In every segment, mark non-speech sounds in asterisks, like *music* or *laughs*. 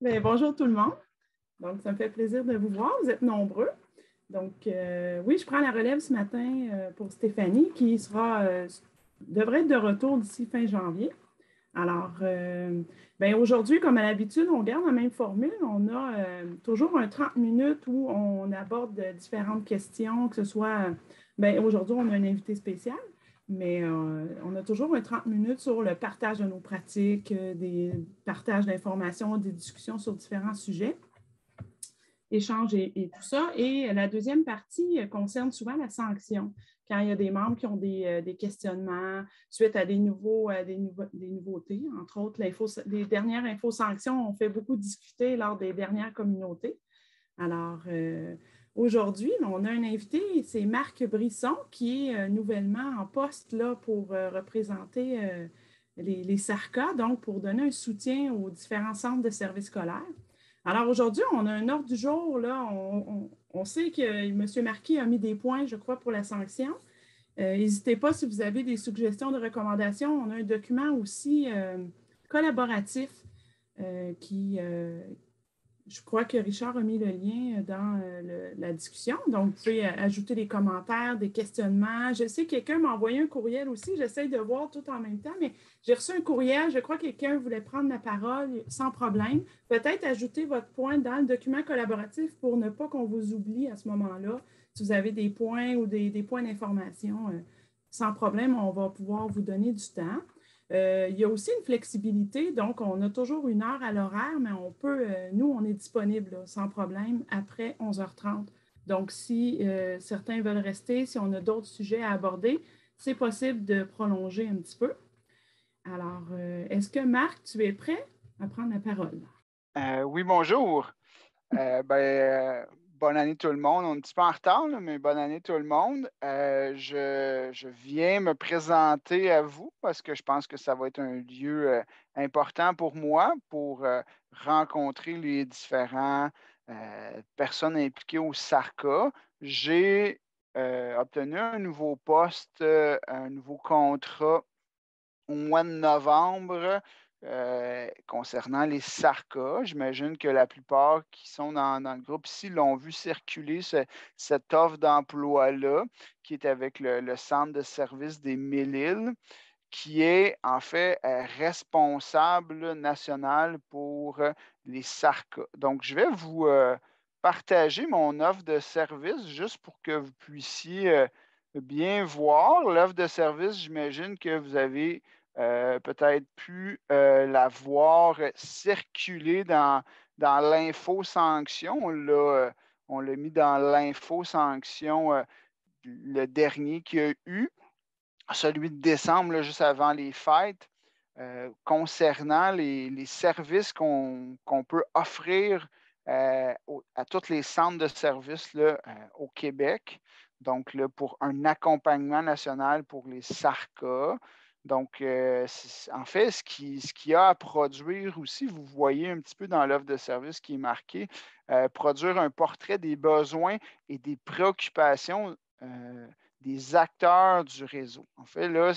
Bien, bonjour tout le monde. Donc, ça me fait plaisir de vous voir. Vous êtes nombreux. Donc, euh, oui, je prends la relève ce matin euh, pour Stéphanie, qui sera, euh, devrait être de retour d'ici fin janvier. Alors, ben aujourd'hui, comme à l'habitude, on garde la même formule. On a toujours un 30 minutes où on aborde différentes questions, que ce soit, ben aujourd'hui, on a un invité spécial, mais on a toujours un 30 minutes sur le partage de nos pratiques, des partages d'informations, des discussions sur différents sujets échange et, tout ça. Et la deuxième partie concerne souvent la sanction. Quand il y a des membres qui ont des, euh, questionnements suite à des, nouveaux, euh, des, nouveautés, entre autres, les dernières infos-sanctions ont fait beaucoup discuter lors des dernières communautés. Alors, euh, aujourd'hui, on a un invité, c'est Marc Brisson, qui est nouvellement en poste là, pour représenter les, les SARCA, donc pour donner un soutien aux différents centres de services scolaires. Alors aujourd'hui, on a un ordre du jour. Là. On, sait que M. Marquis a mis des points, je crois, pour la sanction. Euh, n'hésitez pas si vous avez des suggestions de recommandations. On a un document aussi euh, collaboratif euh, qui, je crois que Richard a mis le lien dans euh, la discussion. Donc, vous pouvez euh, ajouter des commentaires, des questionnements. Je sais que quelqu'un m'a envoyé un courriel aussi. J'essaie de voir tout en même temps, mais j'ai reçu un courriel. Je crois que quelqu'un voulait prendre la parole sans problème. Peut-être ajouter votre point dans le document collaboratif pour ne pas qu'on vous oublie à ce moment-là. Si vous avez des points ou des, points d'information, euh, sans problème, on va pouvoir vous donner du temps. Euh, il y a aussi une flexibilité, donc on a toujours une heure à l'horaire, mais on peut, euh, nous, on est disponible sans problème après 11h30. Donc, si euh, certains veulent rester, si on a d'autres sujets à aborder, c'est possible de prolonger un petit peu. Alors, est-ce que Marc, tu es prêt à prendre la parole? oui, bonjour. ben, bonne année tout le monde. On est un petit peu en retard, mais bonne année tout le monde. Euh, je, viens me présenter à vous parce que je pense que ça va être un lieu euh, important pour moi pour euh, rencontrer les différentes personnes impliquées au SARCA. J'ai obtenu un nouveau poste, un nouveau contrat au mois de novembre euh, concernant les SARCA. J'imagine que la plupart qui sont dans, le groupe ici l'ont vu circuler cette offre d'emploi-là, qui est avec le, Centre de services des mille qui est en fait euh, responsable national pour euh, les SARCA. Donc, je vais vous partager mon offre de service juste pour que vous puissiez bien voir. L'offre de service, j'imagine que vous avez peut-être pu euh, la voir circuler dans, dans l'info-sanction. On l'a mis dans l'info-sanction euh, le dernier qu'il y a eu, celui de décembre, juste avant les fêtes, concernant les, services qu'on peut offrir à tous les centres de services au Québec. Donc, là, pour un accompagnement national pour les SARCA, donc, euh, en fait, ce qu'il ce qui a à produire aussi, vous voyez un petit peu dans l'offre de service qui est marqué, euh, produire un portrait des besoins et des préoccupations euh, des acteurs du réseau. En fait, là,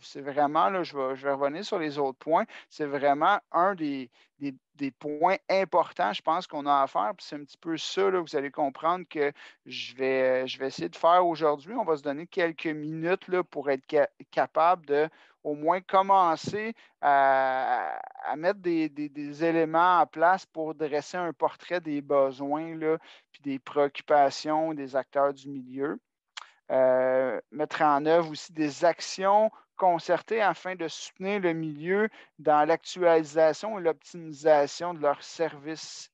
c'est vraiment, là, je, vais, revenir sur les autres points, c'est vraiment un des, des, points importants, je pense, qu'on a à faire. Puis c'est un petit peu ça, là, vous allez comprendre que je vais, je vais essayer de faire aujourd'hui. On va se donner quelques minutes là, pour être capable de au moins commencer à, mettre des, des, éléments en place pour dresser un portrait des besoins, là, puis des préoccupations des acteurs du milieu. Euh, mettre en œuvre aussi des actions concertées afin de soutenir le milieu dans l'actualisation et l'optimisation de leurs services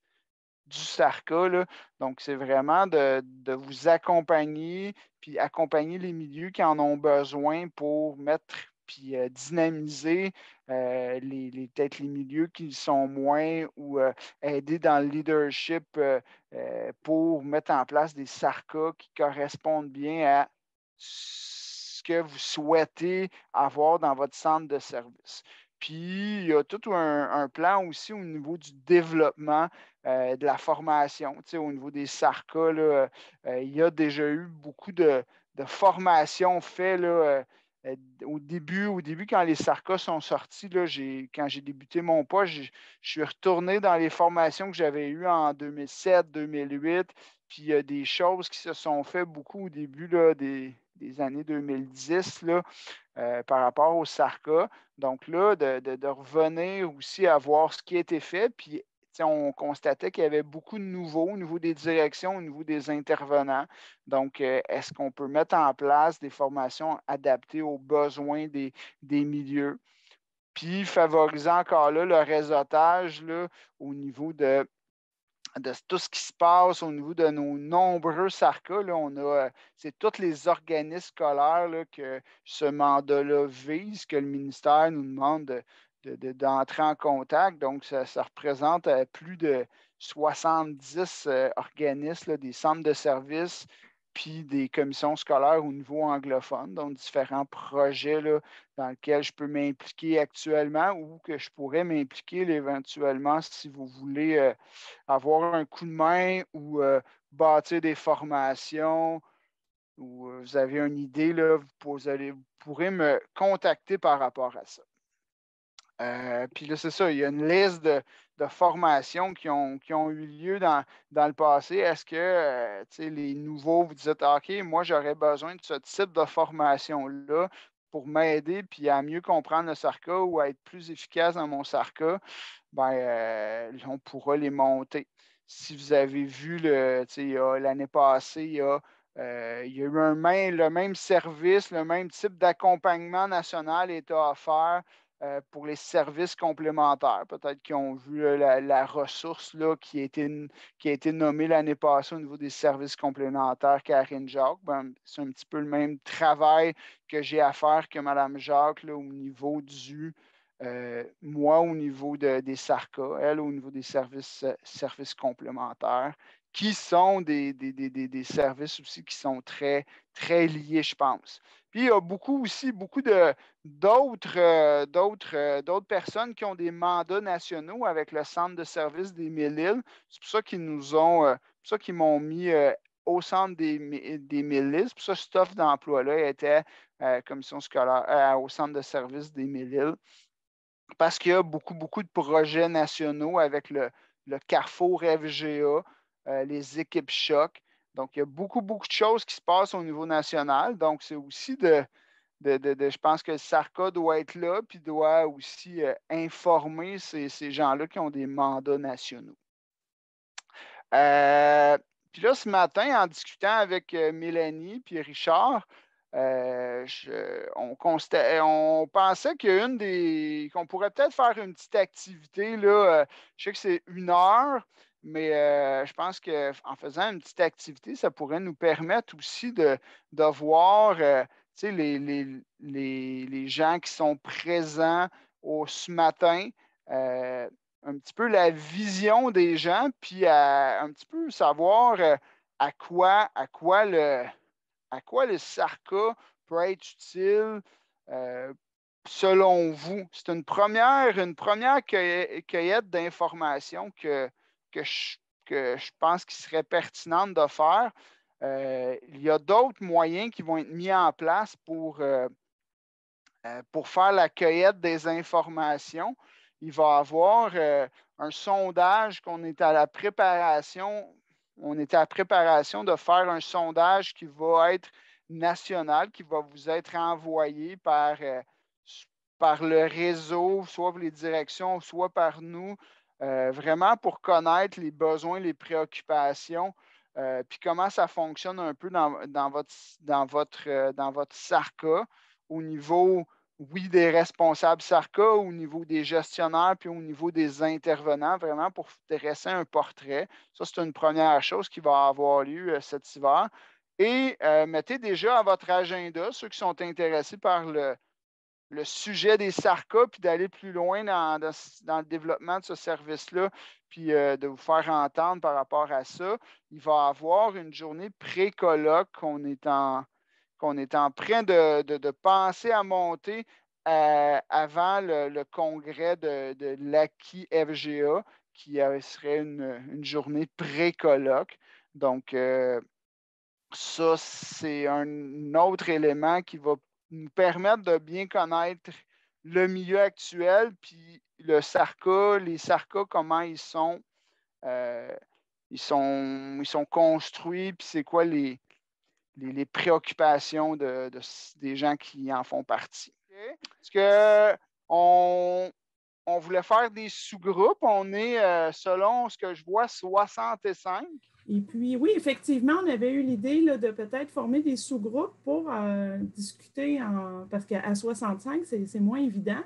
du SARCA. Donc, c'est vraiment de, vous accompagner, puis accompagner les milieux qui en ont besoin pour mettre puis euh, dynamiser euh, les, peut-être les milieux qui sont moins ou aider dans le leadership pour mettre en place des SARCA qui correspondent bien à ce que vous souhaitez avoir dans votre centre de service. Puis, il y a tout un, plan aussi au niveau du développement euh, de la formation. Tu sais, au niveau des SARCA, euh, il y a déjà eu beaucoup de, de formations faites là, au début, au début, quand les sarcas sont sortis, là, quand j'ai débuté mon poste, je suis retourné dans les formations que j'avais eues en 2007, 2008. Puis il y a des choses qui se sont faites beaucoup au début là, des, années 2010 là, euh, par rapport au sarca. Donc là, de, revenir aussi à voir ce qui a été fait. Puis on constatait qu'il y avait beaucoup de nouveaux au niveau des directions, au niveau des intervenants. Donc, euh, est-ce qu'on peut mettre en place des formations adaptées aux besoins des, milieux? Puis, favoriser encore là le réseautage là, au niveau de, tout ce qui se passe au niveau de nos nombreux SARCA. On a, euh, c'est tous les organismes scolaires là, que ce mandat-là vise, que le ministère nous demande de, d'entrer en contact. Donc, ça, représente euh, plus de 70 euh, organismes, des centres de services, puis des commissions scolaires au niveau anglophone, donc différents projets dans lesquels je peux m'impliquer actuellement ou que je pourrais m'impliquer éventuellement si vous voulez euh, avoir un coup de main ou bâtir des formations ou vous avez une idée, là, vous, pourrez me contacter par rapport à ça. Euh, puis là, c'est ça, il y a une liste de, formations qui ont, eu lieu dans, le passé. Est-ce que euh, les nouveaux, vous dites, OK, moi, j'aurais besoin de ce type de formation-là pour m'aider puis à mieux comprendre le SARCA ou à être plus efficace dans mon SARCA, ben, euh, on pourra les monter. Si vous avez vu l'année passée, il y a eu un le même service, le même type d'accompagnement national est offert euh, pour les services complémentaires. Peut-être qu'ils ont vu la, ressource là, qui, a été, nommée l'année passée au niveau des services complémentaires, Karine Jacques. Ben, c'est un petit peu le même travail que j'ai à faire que Mme Jacques au niveau du, euh, moi, au niveau des SARCA, elle, au niveau des services complémentaires, qui sont des, des, des, services aussi qui sont très, très liés, je pense. Puis il y a beaucoup aussi, beaucoup d'autres, euh, euh, d'autres personnes qui ont des mandats nationaux avec le centre de service des Mille-Îles. C'est pour ça qu'ils nous ont, euh, ça qu'ils m'ont mis au centre des, des Mille-Îles. C'est pour ça que cette offre d'emploi-là était au centre de service des Mille-Îles. Parce qu'il y a beaucoup, beaucoup de projets nationaux avec le, le Carrefour FGA, les équipes choc. Donc, il y a beaucoup, beaucoup de choses qui se passent au niveau national. Donc, c'est aussi de, je pense que le SARCA doit être là, puis doit aussi euh, informer ces, gens-là qui ont des mandats nationaux. Euh, puis là, ce matin, en discutant avec euh, Mélanie puis Richard, on, on, pensait qu'une des. qu'on pourrait peut-être faire une petite activité. Là, je sais que c'est une heure, mais euh, je pense qu'en faisant une petite activité, ça pourrait nous permettre aussi de, voir euh, les, les, gens qui sont présents au, ce matin, euh, un petit peu la vision des gens, puis un petit peu savoir à quoi, à quoi le à quoi le SARCA peut être utile selon vous. C'est une première, une première cueillette d'informations que, que je, pense qu'il serait pertinent de faire. Euh, il y a d'autres moyens qui vont être mis en place pour, euh, euh, pour faire la cueillette des informations. Il va y avoir un sondage qu'on est à la préparation. On est à la préparation de faire un sondage qui va être national, qui va vous être envoyé par, par le réseau, soit les directions, soit par nous, euh, vraiment pour connaître les besoins, les préoccupations, euh, puis comment ça fonctionne un peu dans, votre, dans, votre, euh, dans votre SARCA au niveau, oui, des responsables SARCA, au niveau des gestionnaires, puis au niveau des intervenants, vraiment pour dresser un portrait. Ça, c'est une première chose qui va avoir lieu cet hiver. Et mettez déjà à votre agenda, ceux qui sont intéressés par le, le sujet des SARCA, puis d'aller plus loin dans, le développement de ce service-là, puis euh, de vous faire entendre par rapport à ça. Il va y avoir une journée pré-colloque qu'on est en est en train de, penser à monter euh, avant le, congrès de, de l'ACI FGA, qui serait une, journée pré-colloque. Donc, euh, ça, c'est un autre élément qui va nous permettre de bien connaître le milieu actuel, puis le SARCA, les SARCA, comment ils sont, euh, ils sont, ils sont construits, puis c'est quoi les, les, préoccupations de, des gens qui en font partie. Est-ce que on, on, voulait faire des sous-groupes? On est, euh, selon ce que je vois, 65. Et puis, oui, effectivement, on avait eu l'idée de peut-être former des sous-groupes pour euh, discuter, en, parce qu'à 65, c'est moins évident.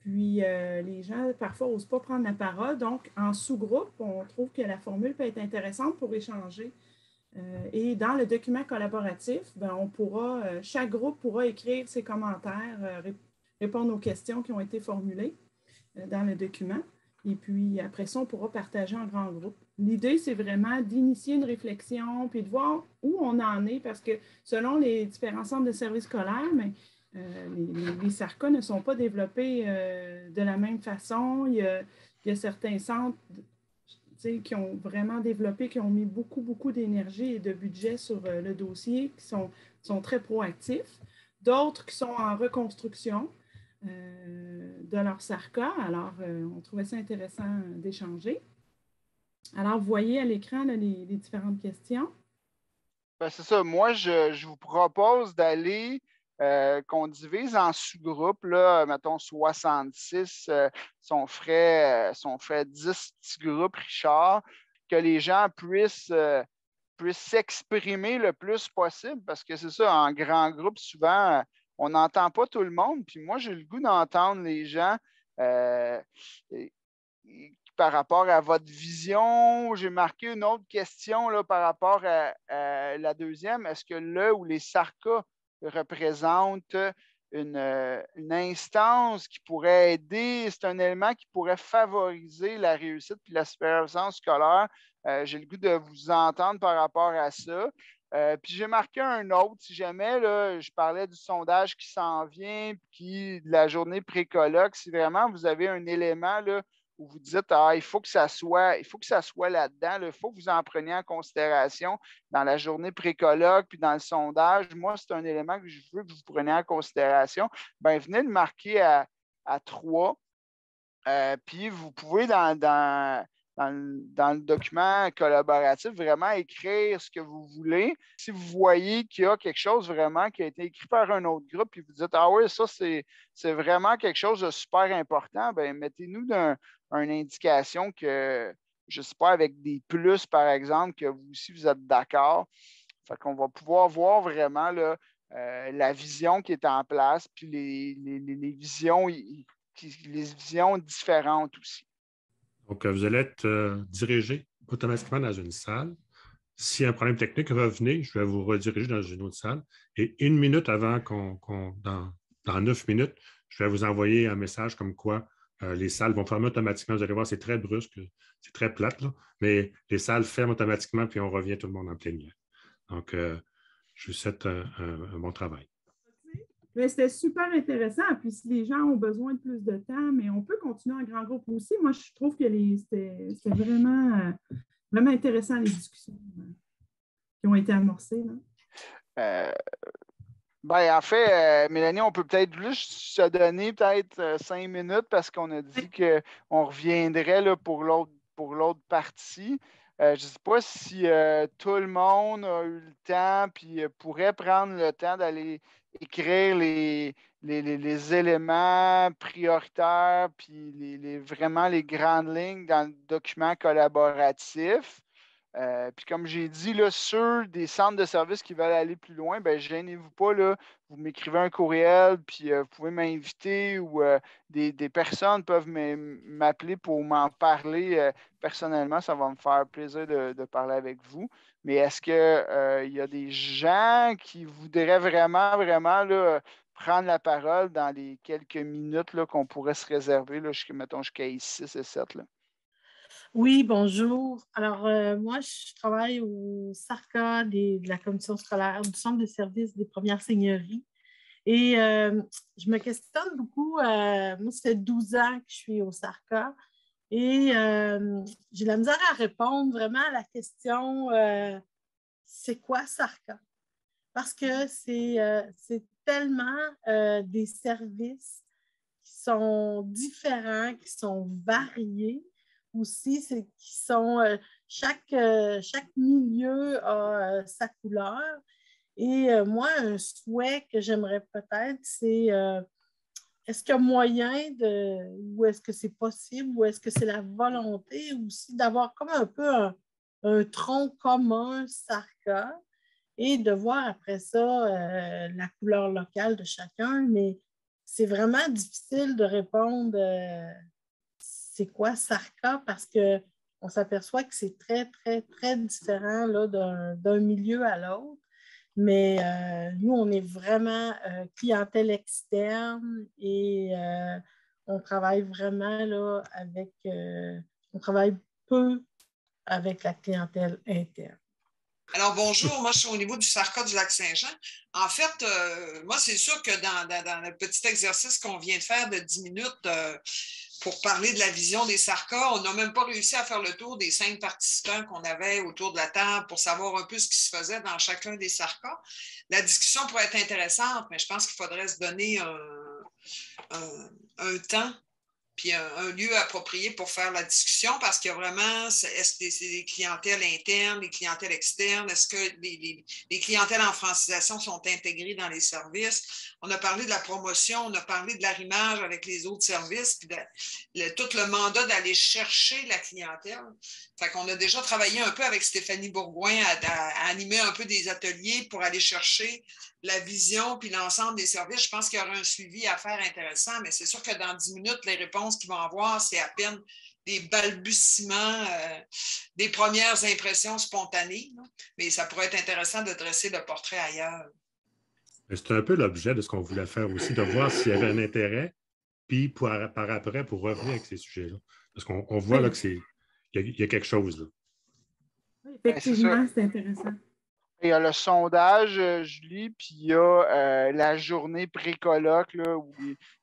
Puis, euh, les gens, parfois, n'osent pas prendre la parole. Donc, en sous-groupe, on trouve que la formule peut être intéressante pour échanger. Euh, et dans le document collaboratif, ben, on pourra, chaque groupe pourra écrire ses commentaires, répondre aux questions qui ont été formulées dans le document. Et puis, après ça, on pourra partager en grand groupe. L'idée, c'est vraiment d'initier une réflexion, puis de voir où on en est, parce que selon les différents centres de services scolaires, mais, euh, les, SARCA ne sont pas développés euh, de la même façon. Il y a, certains centres qui ont vraiment développé, qui ont mis beaucoup, beaucoup d'énergie et de budget sur euh, le dossier, qui sont, sont très proactifs. D'autres qui sont en reconstruction de leur SARCA. Alors, on trouvait ça intéressant d'échanger. Alors, vous voyez à l'écran les, différentes questions. Ben, c'est ça. Moi, je, vous propose d'aller, euh, qu'on divise en sous-groupes, là, mettons 66, euh, si on, ferait, 10 petits groupes, Richard, que les gens puissent euh, puissent s'exprimer le plus possible, parce que c'est ça, en grand groupe, souvent, on n'entend pas tout le monde. Puis moi, j'ai le goût d'entendre les gens par rapport à votre vision. J'ai marqué une autre question là, par rapport à, la deuxième. Est-ce que le ou les SARCA représentent une, instance qui pourrait aider, c'est un élément qui pourrait favoriser la réussite et la supervision scolaire? Euh, j'ai le goût de vous entendre par rapport à ça. Euh, puis j'ai marqué un autre, si jamais là, je parlais du sondage qui s'en vient, puis de la journée précoloc, si vraiment vous avez un élément là, où vous dites ah, il faut que ça soit, il faut que ça soit là-dedans, il faut que vous en preniez en considération dans la journée précologue puis dans le sondage. Moi, c'est un élément que je veux que vous preniez en considération. Ben, venez le marquer à, à 3. Euh, puis vous pouvez dans, dans, dans, le document collaboratif vraiment écrire ce que vous voulez. Si vous voyez qu'il y a quelque chose vraiment qui a été écrit par un autre groupe, puis vous dites Ah oui, ça, c'est vraiment quelque chose de super important, bien, mettez-nous une indication que, je ne sais pas, avec des plus, par exemple, que vous aussi, vous êtes d'accord. Fait qu'on va pouvoir voir vraiment euh, la vision qui est en place, puis les, visions, les visions différentes aussi. Donc, vous allez être euh, dirigé automatiquement dans une salle. S'il y a un problème technique, revenez, je vais vous rediriger dans une autre salle. Et une minute avant qu'on, dans, dans neuf minutes, je vais vous envoyer un message comme quoi euh, les salles vont fermer automatiquement. Vous allez voir, c'est très brusque, c'est très plate, mais les salles ferment automatiquement, puis on revient tout le monde en pleine lumière. Donc, euh, je vous souhaite un, bon travail. C'était super intéressant. Puis si les gens ont besoin de plus de temps, mais on peut continuer en grand groupe aussi. Moi, je trouve que c'était vraiment, euh, vraiment intéressant les discussions qui ont été amorcées. Ben, en fait, euh, Mélanie, on peut peut-être juste se donner peut-être euh, cinq minutes parce qu'on a dit qu'on reviendrait là, pour l'autre partie. Euh, je ne sais pas si tout le monde a eu le temps puis pourrait prendre le temps d'aller écrire les, les, éléments prioritaires puis les, vraiment les grandes lignes dans le document collaboratif. Euh, puis comme j'ai dit, là, ceux des centres de services qui veulent aller plus loin, ben gênez-vous pas, là, vous m'écrivez un courriel, puis euh, vous pouvez m'inviter ou euh, des, personnes peuvent m'appeler pour m'en parler personnellement. Ça va me faire plaisir de, parler avec vous. Mais est-ce qu'il y a des gens qui voudraient vraiment, vraiment là, prendre la parole dans les quelques minutes qu'on pourrait se réserver, là, jusqu'à, mettons, jusqu'à 6 et 7? Là? Oui, bonjour. Alors, euh, moi, je travaille au SARCA de la commission scolaire du Centre de services des premières seigneuries. Et euh, je me questionne beaucoup. Euh, moi, ça fait 12 ans que je suis au SARCA et j'ai la misère à répondre vraiment à la question c'est quoi SARCA? parce que c'est tellement des services qui sont différents, qui sont variés aussi, qui sont euh, chaque, chaque milieu a sa couleur. Et moi, un souhait que j'aimerais peut-être, c'est est-ce qu'il y a moyen de, ou est-ce que c'est possible, ou est-ce que c'est la volonté aussi d'avoir comme un peu un, tronc commun SARCA et de voir après ça euh, la couleur locale de chacun, mais c'est vraiment difficile de répondre euh, c'est quoi SARCA parce qu'on s'aperçoit que c'est très, très, très différent d'un milieu à l'autre. Mais euh, nous, on est vraiment clientèle externe et on travaille vraiment là, avec, on travaille peu avec la clientèle interne. Alors, bonjour, moi je suis au niveau du SARCA du Lac-Saint-Jean. En fait, euh, moi, c'est sûr que dans, le petit exercice qu'on vient de faire de 10 minutes euh, pour parler de la vision des SARCA, on n'a même pas réussi à faire le tour des cinq participants qu'on avait autour de la table pour savoir un peu ce qui se faisait dans chacun des SARCA. La discussion pourrait être intéressante, mais je pense qu'il faudrait se donner un temps puis un, lieu approprié pour faire la discussion parce qu'il y a vraiment, est-ce que c'est des clientèles internes, des clientèles externes, est-ce que les, les, clientèles en francisation sont intégrées dans les services? On a parlé de la promotion, on a parlé de l'arrimage avec les autres services, puis tout le mandat d'aller chercher la clientèle. Fait qu'on a déjà travaillé un peu avec Stéphanie Bourgoin à, animer un peu des ateliers pour aller chercher la vision puis l'ensemble des services. Je pense qu'il y aura un suivi à faire intéressant, mais c'est sûr que dans 10 minutes, les réponses qu'ils vont avoir, c'est à peine des balbutiements, euh, des premières impressions spontanées. Mais ça pourrait être intéressant de dresser le portrait ailleurs. C'est un peu l'objet de ce qu'on voulait faire aussi, de voir s'il y avait un intérêt, puis par, après, pour revenir avec ces sujets-là. Parce qu'on voit là que c'est il y, a quelque chose là. effectivement, c'est intéressant. Il y a le sondage, euh, Julie, puis il y a euh, la journée pré-colloque où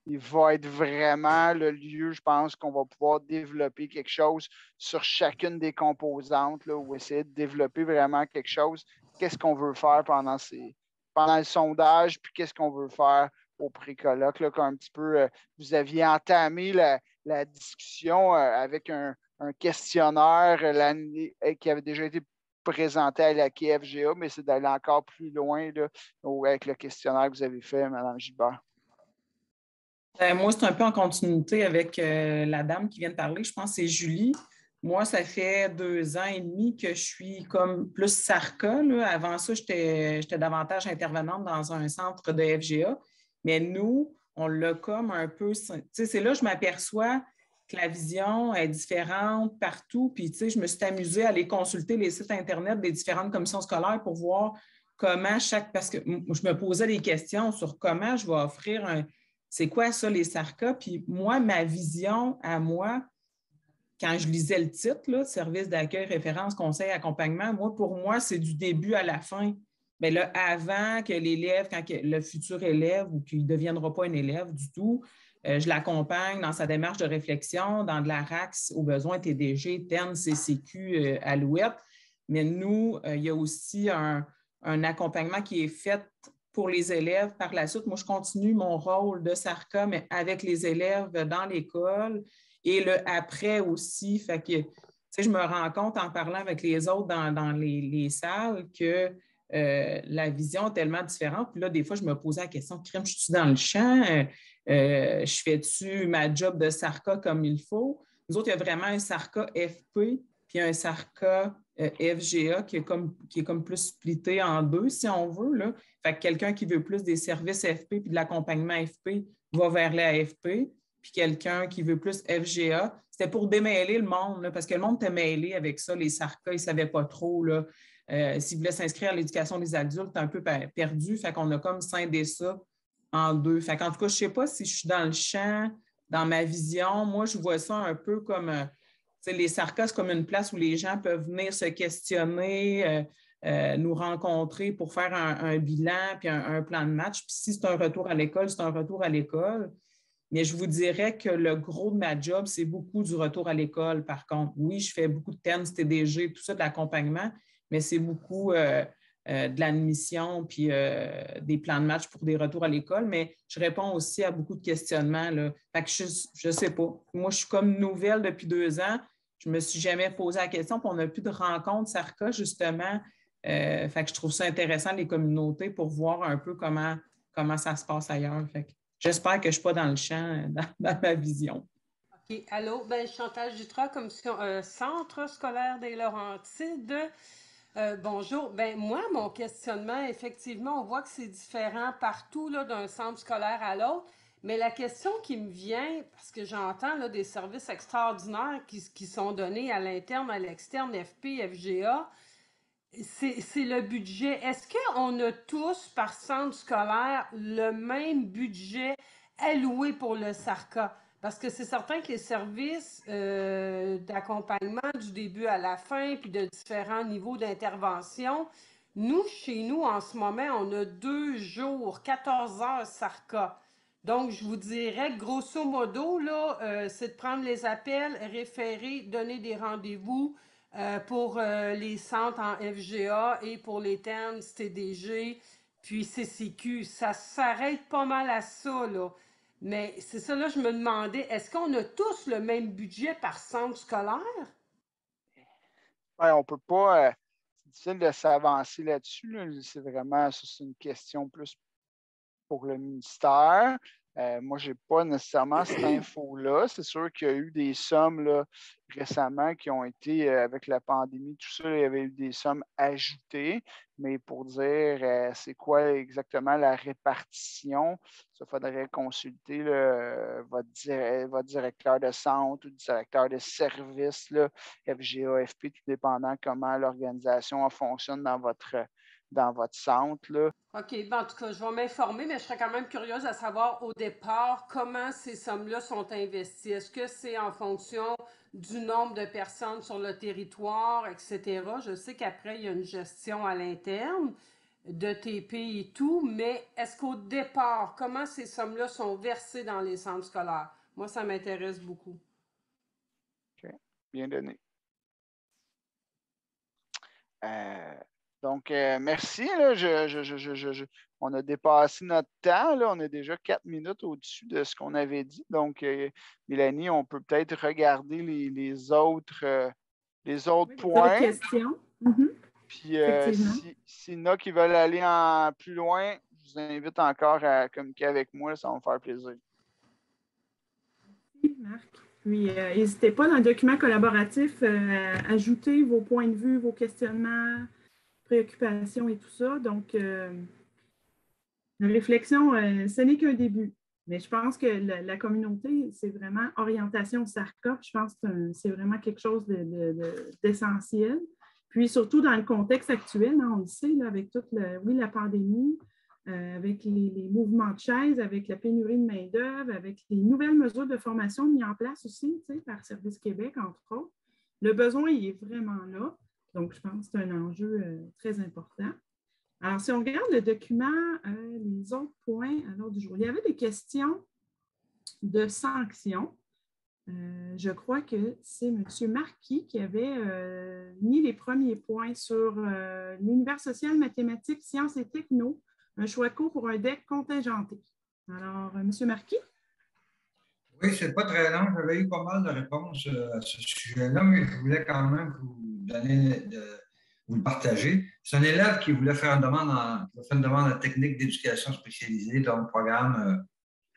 il, va être vraiment le lieu, je pense, qu'on va pouvoir développer quelque chose sur chacune des composantes, là, ou essayer de développer vraiment quelque chose. Qu'est-ce qu'on veut faire pendant, ces, pendant le sondage, puis qu'est-ce qu'on veut faire au pré-colloque, un petit peu euh, vous aviez entamé la, discussion avec un, un questionnaire qui avait déjà été présenté à la KFGA, mais c'est d'aller encore plus loin là, avec le questionnaire que vous avez fait, Mme Gilbert. Ben, moi, c'est un peu en continuité avec euh, la dame qui vient de parler. Je pense que c'est Julie. Moi, ça fait deux ans et demi que je suis comme plus SARCA. Avant ça, j'étais davantage intervenante dans un centre de FGA. Mais nous, on l'a comme un peu. C'est là que je m'aperçois que la vision est différente partout. Puis, tu sais, je me suis amusée à aller consulter les sites Internet des différentes commissions scolaires pour voir comment chaque. Parce que je me posais des questions sur comment je vais offrir un. C'est quoi ça, les SARCA? Puis, moi, ma vision à moi, quand je lisais le titre, Service d'accueil, référence, conseil, accompagnement, moi, pour moi, c'est du début à la fin. Mais là, avant que l'élève, quand le futur élève ou qu'il ne deviendra pas un élève du tout, euh, je l'accompagne dans sa démarche de réflexion, dans de la RAX, au besoin TDG, TEN, CCQ, euh, Alouette. Mais nous, euh, il y a aussi un, accompagnement qui est fait pour les élèves par la suite. Moi, je continue mon rôle de SARCA, mais avec les élèves dans l'école et le après aussi. Fait que, je me rends compte en parlant avec les autres dans, les, salles que la vision est tellement différente. Puis là, des fois, je me posais la question, crème, je suis dans le champ, euh, je fais-tu ma job de SARCA comme il faut? Nous autres, il y a vraiment un SARCA FP puis un SARCA euh, FGA qui est, comme, qui est comme plus splitté en deux, si on veut. Là. Fait que quelqu'un qui veut plus des services FP puis de l'accompagnement FP va vers l'AFP. Puis quelqu'un qui veut plus FGA, c'était pour démêler le monde, parce que le monde était mêlé avec ça, les SARCA, ils ne savaient pas trop. Là. Euh, S'ils voulaient s'inscrire à l'éducation des adultes, un peu perdu. Fait qu'on a comme scindé ça en deux. Fait en tout cas, je ne sais pas si je suis dans le champ, dans ma vision. Moi, je vois ça un peu comme euh, les sarcas, comme une place où les gens peuvent venir se questionner, euh, euh, nous rencontrer pour faire un, bilan puis un, plan de match. Puis si c'est un retour à l'école, c'est un retour à l'école. Mais je vous dirais que le gros de ma job, c'est beaucoup du retour à l'école, par contre. Oui, je fais beaucoup de TENS, TDG, tout ça, de l'accompagnement, mais c'est beaucoup de l'admission, puis euh, des plans de match pour des retours à l'école, mais je réponds aussi à beaucoup de questionnements. Là. Fait que je ne sais pas. Moi, je suis comme nouvelle depuis deux ans. Je ne me suis jamais posé la question, puis on n'a plus de rencontres SARCA, justement. fait que je trouve ça intéressant, les communautés, pour voir un peu comment, comment ça se passe ailleurs. Fait j'espère que je ne suis pas dans le champ, *laughs* dans, ma vision. OK. Allô? Ben, Chantal Jutra, commission euh, Centre scolaire des Laurentides. Euh, bonjour. Ben, moi, mon questionnement, effectivement, on voit que c'est différent partout d'un centre scolaire à l'autre. Mais la question qui me vient, parce que j'entends des services extraordinaires qui, qui, sont donnés à l'interne, à l'externe, FP, FGA, c'est le budget. Est-ce qu'on a tous, par centre scolaire, le même budget alloué pour le SARCA? Parce que c'est certain que les services euh, d'accompagnement du début à la fin, puis de différents niveaux d'intervention, nous, chez nous, en ce moment, on a deux jours, 14 heures SARCA. Donc, je vous dirais, grosso modo, là, euh, c'est de prendre les appels, référer, donner des rendez-vous euh, pour les centres en FGA et pour les thèmes TDG, puis CCQ. Ça s'arrête pas mal à ça, là. Mais c'est ça, là, je me demandais, est-ce qu'on a tous le même budget par centre scolaire? On ne peut pas. Euh, c'est difficile de s'avancer là-dessus. C'est vraiment, c'est une question plus pour le ministère. Euh, moi, je n'ai pas nécessairement cette info-là. C'est sûr qu'il y a eu des sommes là, récemment qui ont été, euh, avec la pandémie, tout ça, il y avait eu des sommes ajoutées. Mais pour dire euh, c'est quoi exactement la répartition, il faudrait consulter votre, directeur de centre ou directeur de service, là, FGA, FP, tout dépendant comment l'organisation fonctionne dans votre dans votre centre. Là. OK. Ben, en tout cas, je vais m'informer, mais je serais quand même curieuse à savoir au départ comment ces sommes-là sont investies. Est-ce que c'est en fonction du nombre de personnes sur le territoire, etc. Je sais qu'après, il y a une gestion à l'interne de TP et tout, mais est-ce qu'au départ, comment ces sommes-là sont versées dans les centres scolaires? Moi, ça m'intéresse beaucoup. OK. Bien donné. Euh, donc, euh, merci. on a dépassé notre temps. on est déjà quatre minutes au-dessus de ce qu'on avait dit. Donc, euh, Mélanie, on peut peut-être regarder les, autres, euh, les autres points. questions. Mm-hmm. Puis, s'il y en a qui veulent aller en plus loin, je vous invite encore à communiquer avec moi. Ça va me faire plaisir. Merci, Marc. Puis, n'hésitez pas dans le document collaboratif à ajouter vos points de vue, vos questionnements préoccupations et tout ça. Donc, euh, la réflexion, euh, ce n'est qu'un début. Mais je pense que la, communauté, c'est vraiment orientation SARCA. Je pense que c'est vraiment quelque chose d'essentiel. Puis surtout dans le contexte actuel, hein, on le sait, avec toute oui, la pandémie, euh, avec les, mouvements de chaises, avec la pénurie de main-d'œuvre, avec les nouvelles mesures de formation mises en place aussi par Service Québec, entre autres. Le besoin, il est vraiment là. Donc, je pense que c'est un enjeu euh, très important. Alors, si on regarde le document, euh, les autres points à l'ordre du jour, il y avait des questions de sanctions. Euh, je crois que c'est M. Marquis qui avait mis les premiers points sur l'univers social, mathématiques, sciences et techno, un choix court pour un deck contingenté. Alors, M. Marquis? Oui, ce n'est pas très long. J'avais eu pas mal de réponses à ce sujet-là, mais je voulais quand même vous de, vous le partager. C'est un élève qui voulait faire une demande en, une demande en technique d'éducation spécialisée dans le programme.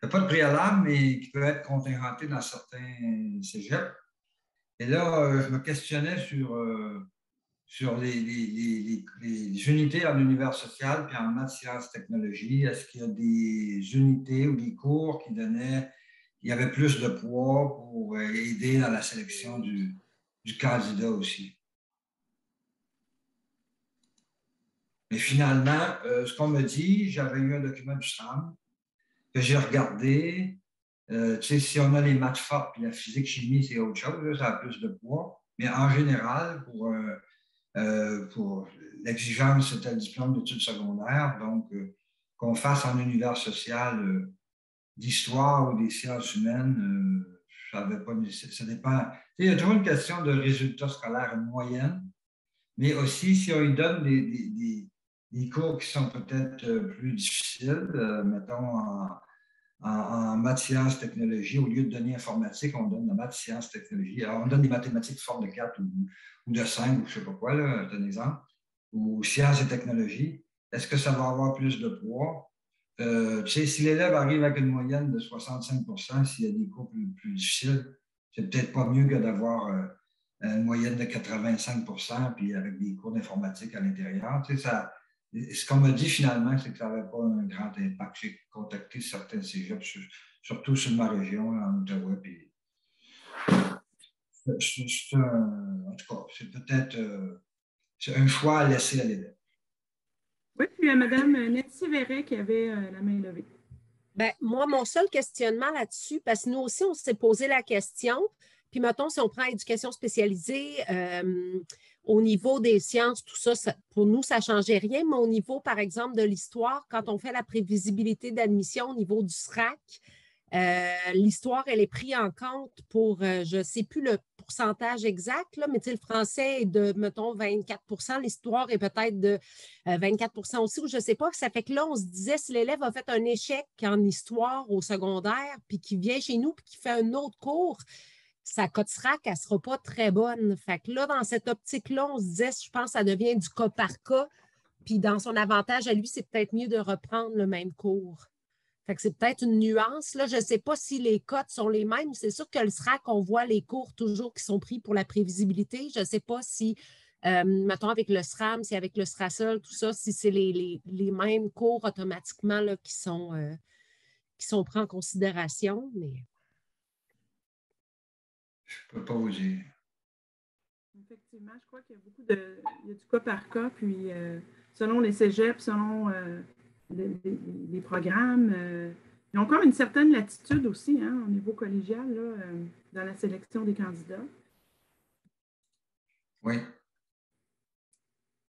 Euh, pas de préalable, mais qui peut être contingenté dans certains cégeps. Et là, euh, je me questionnais sur, euh, sur les, unités en univers social puis en maths, sciences, technologies. Est-ce qu'il y a des unités ou des cours qui donnaient, il y avait plus de poids pour aider dans la sélection du candidat aussi? Mais finalement, euh, ce qu'on me dit, j'avais eu un document du SAM que j'ai regardé. Euh, tu sais, si on a les maths fortes puis la physique, chimie, c'est autre chose, ça a plus de poids. Mais en général, pour, euh, pour l'exigence, c'était le diplôme d'études secondaires. Donc, qu'on fasse en univers social d'histoire ou des sciences humaines, ça, pas, ça dépend. il y a toujours une question de résultats scolaires moyenne, mais aussi si on lui donne des cours qui sont peut-être plus difficiles, mettons en, maths, sciences, technologie. Au lieu de donner informatique, on donne de maths, sciences, technologie. Alors, on donne des mathématiques forme de 4 ou, de 5 ou je ne sais pas quoi, là, un ou sciences et technologie. Est-ce que ça va avoir plus de poids? Euh, tu sais, si l'élève arrive avec une moyenne de 65% s'il y a des cours plus, plus difficiles, c'est peut-être pas mieux que d'avoir euh, une moyenne de 85% puis avec des cours d'informatique à l'intérieur. Tu sais, ça, ce qu'on m'a dit finalement, c'est que ça n'avait pas un grand impact. J'ai contacté certains cégeps, surtout sur ma région, en Ottawa. Puis, c'est en tout cas, c'est peut-être euh, un choix à laisser à l'élève. Oui, puis euh, Mme Nancy Verret qui avait euh, la main levée. Bien, moi, mon seul questionnement là-dessus, parce que nous aussi, on s'est posé la question, puis mettons, si on prend éducation spécialisée, au niveau des sciences, tout ça, pour nous, ça ne changeait rien, mais au niveau, par exemple, de l'histoire, quand on fait la prévisibilité d'admission au niveau du SRAC, euh, l'histoire, elle est prise en compte pour, euh, je ne sais plus le pourcentage exact, là, mais le français est de, mettons, 24% l'histoire est peut-être de 24% euh, aussi, ou je ne sais pas. Ça fait que là, on se disait, si l'élève a fait un échec en histoire au secondaire, puis qui vient chez nous, puis qui fait un autre cours, sa cote SRAC, elle ne sera pas très bonne. Fait que là, dans cette optique-là, on se disait, je pense que ça devient du cas par cas. Puis dans son avantage à lui, c'est peut-être mieux de reprendre le même cours. Fait que c'est peut-être une nuance. Là, je ne sais pas si les cotes sont les mêmes. C'est sûr que le SRAC, on voit les cours toujours qui sont pris pour la prévisibilité. Je ne sais pas si, euh, mettons, avec le SRAM, si avec le SRASOL, tout ça, si c'est les, mêmes cours automatiquement là, qui, sont, euh, qui sont pris en considération. Mais je ne peux pas vous dire. Effectivement, je crois qu'il y a beaucoup de. Il y a du cas par cas, puis euh, selon les cégeps, selon euh, les, programmes, euh, ils ont encore une certaine latitude aussi hein, au niveau collégial là, dans la sélection des candidats. Oui.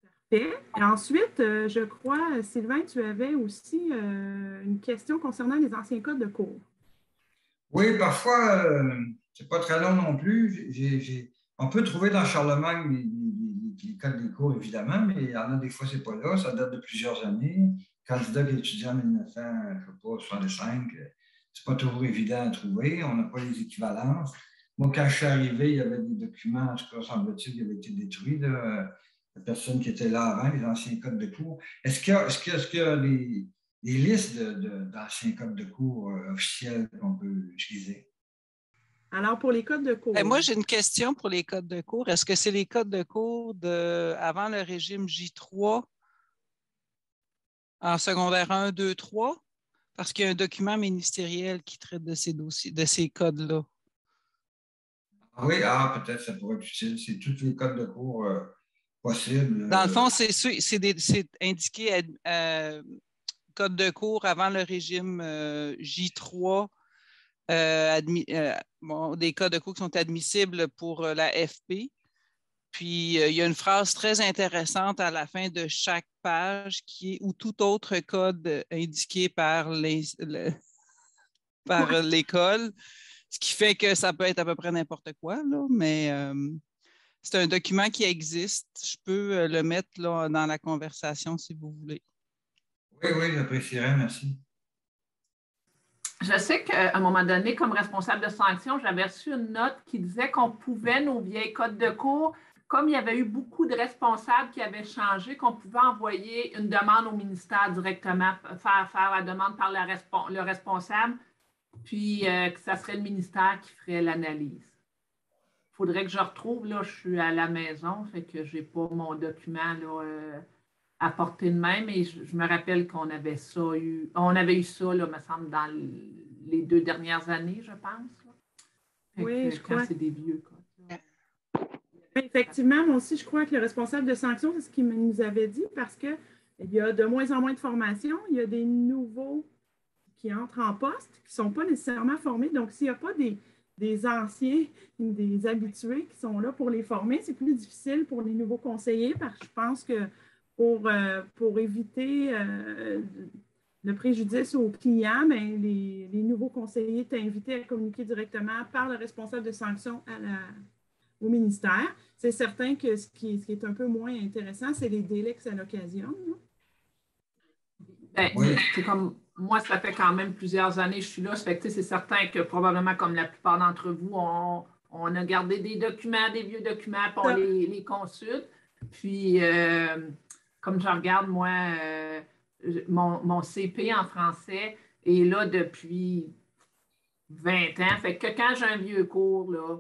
Parfait. Et ensuite, je crois, Sylvain, tu avais aussi une question concernant les anciens codes de cours. Oui, parfois, c'est pas très long non plus. on peut trouver dans Charlemagne les, codes des cours, évidemment, mais il y en a des fois, c'est pas là. Ça date de plusieurs années. Candidat qui étudie en 1965, c'est pas toujours évident à trouver. On n'a pas les équivalences. Moi, quand je suis arrivé, il y avait des documents, en tout cas, semble-t-il, qui avaient été détruits. Là. La personne qui était là avant, les anciens codes de cours. Est-ce qu'il y a, est listes d'anciens codes de cours euh, officiels qu'on peut utiliser? Alors, pour les codes de cours. Ben, moi, j'ai une question pour les codes de cours. Est-ce que c'est les codes de cours de, avant le régime J3 en secondaire 1, 2, 3? Parce qu'il y a un document ministériel qui traite de ces dossiers, de ces codes-là. Ah oui, ah, peut-être ça pourrait être utile. C'est tous les codes de cours euh, possibles. Dans le fond, c'est indiqué euh, code de cours avant le régime euh, J3 euh, euh, des cas de cours qui sont admissibles pour euh, la FP. Puis, il y a une phrase très intéressante à la fin de chaque page qui est ou tout autre code indiqué par *laughs* l'école, ce qui fait que ça peut être à peu près n'importe quoi, là, mais c'est un document qui existe. Je peux le mettre là, dans la conversation si vous voulez. Oui, oui, j'apprécierais, merci je sais qu'à un moment donné, comme responsable de sanction, j'avais reçu une note qui disait qu'on pouvait, nos vieilles codes de cours, comme il y avait eu beaucoup de responsables qui avaient changé, qu'on pouvait envoyer une demande au ministère directement, faire, faire la demande par le, responsable, puis euh, que ça serait le ministère qui ferait l'analyse. Il faudrait que je retrouve, là, je suis à la maison, fait que je n'ai pas mon document là, euh, à portée de main, mais je, me rappelle qu'on avait ça eu, on avait eu ça, là, me semble, dans les deux dernières années, je pense. Oui, je crois. c'est des vieux Effectivement, moi aussi, je crois que le responsable de sanction, c'est ce qu'il nous avait dit parce qu'il y a de moins en moins de formations, il y a des nouveaux qui entrent en poste, qui ne sont pas nécessairement formés. Donc, s'il n'y a pas des, des anciens, des habitués qui sont là pour les former, c'est plus difficile pour les nouveaux conseillers parce que je pense que pour, euh, pour éviter euh, le préjudice aux clients, ben, les, nouveaux conseillers étaient invités à communiquer directement par le responsable de sanction à la, au ministère. C'est certain que ce qui, est, un peu moins intéressant, c'est les délais que ça l'occasionne. Ben, c'est comme moi, ça fait quand même plusieurs années que je suis là. Ça fait que c'est certain que probablement, comme la plupart d'entre vous, on, on, a gardé des documents, des vieux documents, puis on les, les consulte. Puis, euh, comme je regarde, moi, euh, mon, mon, CP en français est là depuis 20 ans. Fait que quand j'ai un vieux cours, là,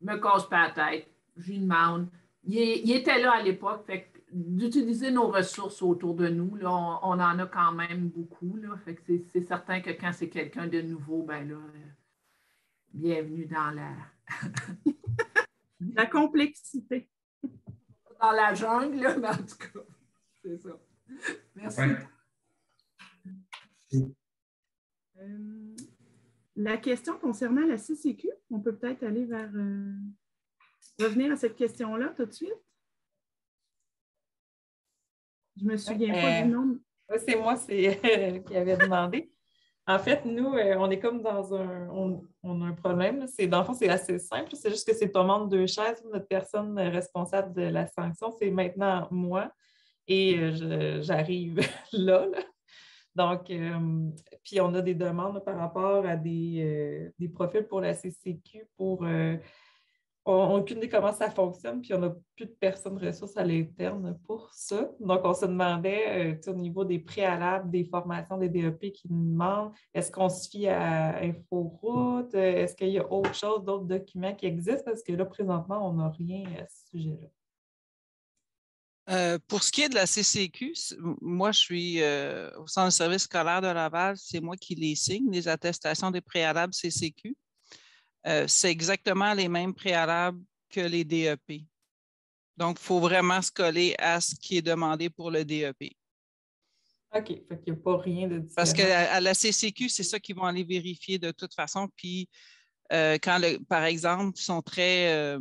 me casse pas la tête, lui demande. Il, était là à l'époque, fait d'utiliser nos ressources autour de nous, là, on, en a quand même beaucoup. Là, fait que c'est certain que quand c'est quelqu'un de nouveau, ben là, euh, bienvenue dans la... *laughs* la complexité. Dans la jungle, là, mais en tout cas, c'est ça. Merci. Euh, la question concernant la CCQ, on peut peut-être aller vers euh, revenir à cette question-là tout de suite. Je me souviens pas du nom. C'est moi qui avait demandé. En fait, nous, euh, on est comme dans un. On, a un problème. C'est, dans le fond, c'est assez simple. C'est juste que c'est au monde deux chaises. Notre personne responsable de la sanction, c'est maintenant moi. Et euh, j'arrive *laughs* là, Donc, euh, puis on a des demandes par rapport à des, des profils pour la CCQ pour on n'a aucune idée comment ça fonctionne, puis on n'a plus de personnes ressources à l'interne pour ça. Donc, on se demandait, euh, au niveau des préalables, des formations des DEP qui nous demandent, est-ce qu'on se fie à InfoRoute? Euh, est-ce qu'il y a autre chose, d'autres documents qui existent? Parce que là, présentement, on n'a rien à ce sujet-là. Euh, pour ce qui est de la CCQ, moi, je suis au centre de service scolaire de Laval, c'est moi qui les signe, les attestations des préalables CCQ. Euh, c'est exactement les mêmes préalables que les DEP. Donc, il faut vraiment se coller à ce qui est demandé pour le DEP. OK, il n'y a pas rien de différent. Parce qu'à la CCQ, c'est ça qu'ils vont aller vérifier de toute façon. Puis, euh, quand, par exemple, ils sont très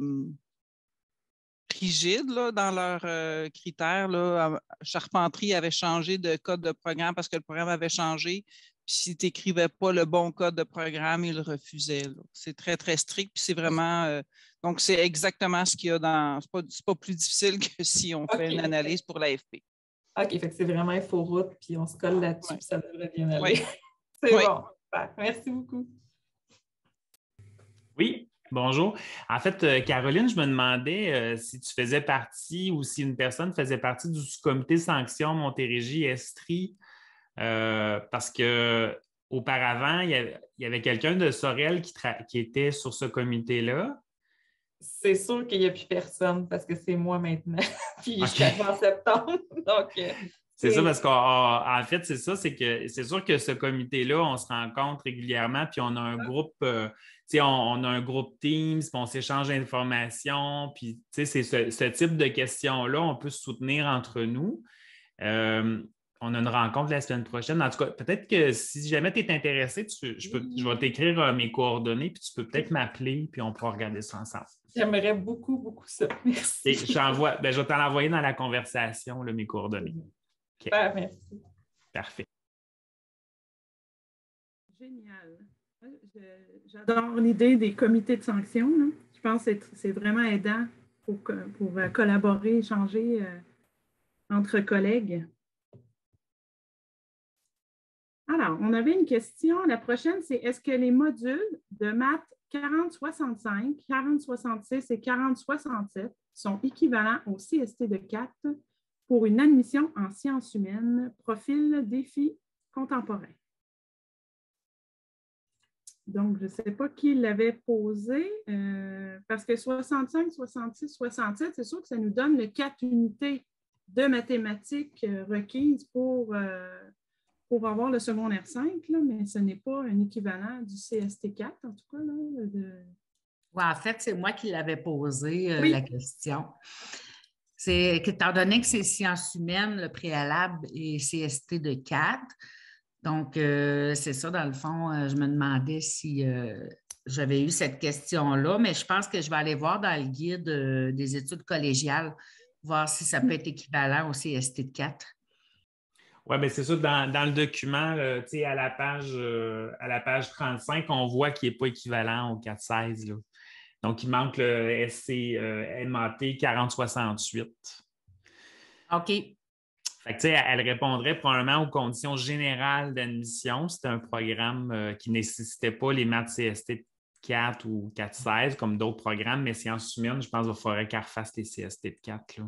euh, rigides dans leurs critères, là, Charpenterie avait changé de code de programme parce que le programme avait changé si tu n'écrivais pas le bon code de programme, il refusait. C'est très, très strict. Puis c'est vraiment. Euh, donc, c'est exactement ce qu'il y a dans. Ce n'est pas, plus difficile *laughs* que si on fait une analyse pour l'AFP. OK, fait que c'est vraiment info-route, puis on se colle là-dessus, puis ça devrait bien aller. Oui. *laughs* c'est bon. Merci beaucoup. Oui, Bonjour. En fait, euh, Caroline, je me demandais euh, si tu faisais partie ou si une personne faisait partie du sous-comité sanction Montérégie Estrie euh, parce que auparavant, il y avait, quelqu'un de Sorel qui, était sur ce comité-là. C'est sûr qu'il n'y a plus personne parce que c'est moi maintenant. *laughs* Puis je suis en septembre. *laughs* Euh, c'est ça, parce qu'en fait, c'est ça, c'est que c'est sûr que ce comité-là, on se rencontre régulièrement, puis on a un groupe, euh, on, on, a un groupe Teams, puis on s'échange d'informations, puis c'est ce, type de questions-là, on peut se soutenir entre nous on a une rencontre la semaine prochaine. En tout cas, peut-être que si jamais tu es intéressé, je, peux, je, vais t'écrire euh, mes coordonnées, puis tu peux peut-être m'appeler, puis on pourra regarder ça ensemble. J'aimerais beaucoup, beaucoup ça. *laughs* Merci. j'envoie, ben, je vais t'en envoyer dans la conversation, mes coordonnées. Merci. Parfait. Génial. J'adore l'idée des comités de sanctions. Je pense que c'est vraiment aidant pour, pour euh, collaborer, échanger euh, entre collègues. Alors, on avait une question. La prochaine, c'est est-ce que les modules de maths 4065, 4066 et 4067 sont équivalents au CST de 4 pour une admission en sciences humaines, profil défi contemporain? Donc, je ne sais pas qui l'avait posé, euh, parce que 65, 66, 67, c'est sûr que ça nous donne le 4 unités de mathématiques euh, requises pour euh, pour avoir le secondaire 5, là, mais ce n'est pas un équivalent du CST4, en tout cas. Là, Oui, en fait, c'est moi qui l'avais posé euh, la question. C'est qu'étant donné que c'est sciences humaines, le préalable est CST de 4, donc euh, c'est ça, dans le fond, euh, je me demandais si j'avais eu cette question-là, mais je pense que je vais aller voir dans le guide des études collégiales, voir si ça peut être équivalent au CST de 4. Oui, mais c'est ça, dans, le document, à, la page, euh, à la page 35, on voit qu'il n'est pas équivalent au 416. Donc, il manque le SC MAT 4068. OK. Fait que, elle répondrait probablement aux conditions générales d'admission. C'était un programme euh, qui ne nécessitait pas les maths CST 4 ou 4-16 comme d'autres programmes, mais sciences humaines, je pense qu'il faudrait qu'elle refasse les CST de 4. Il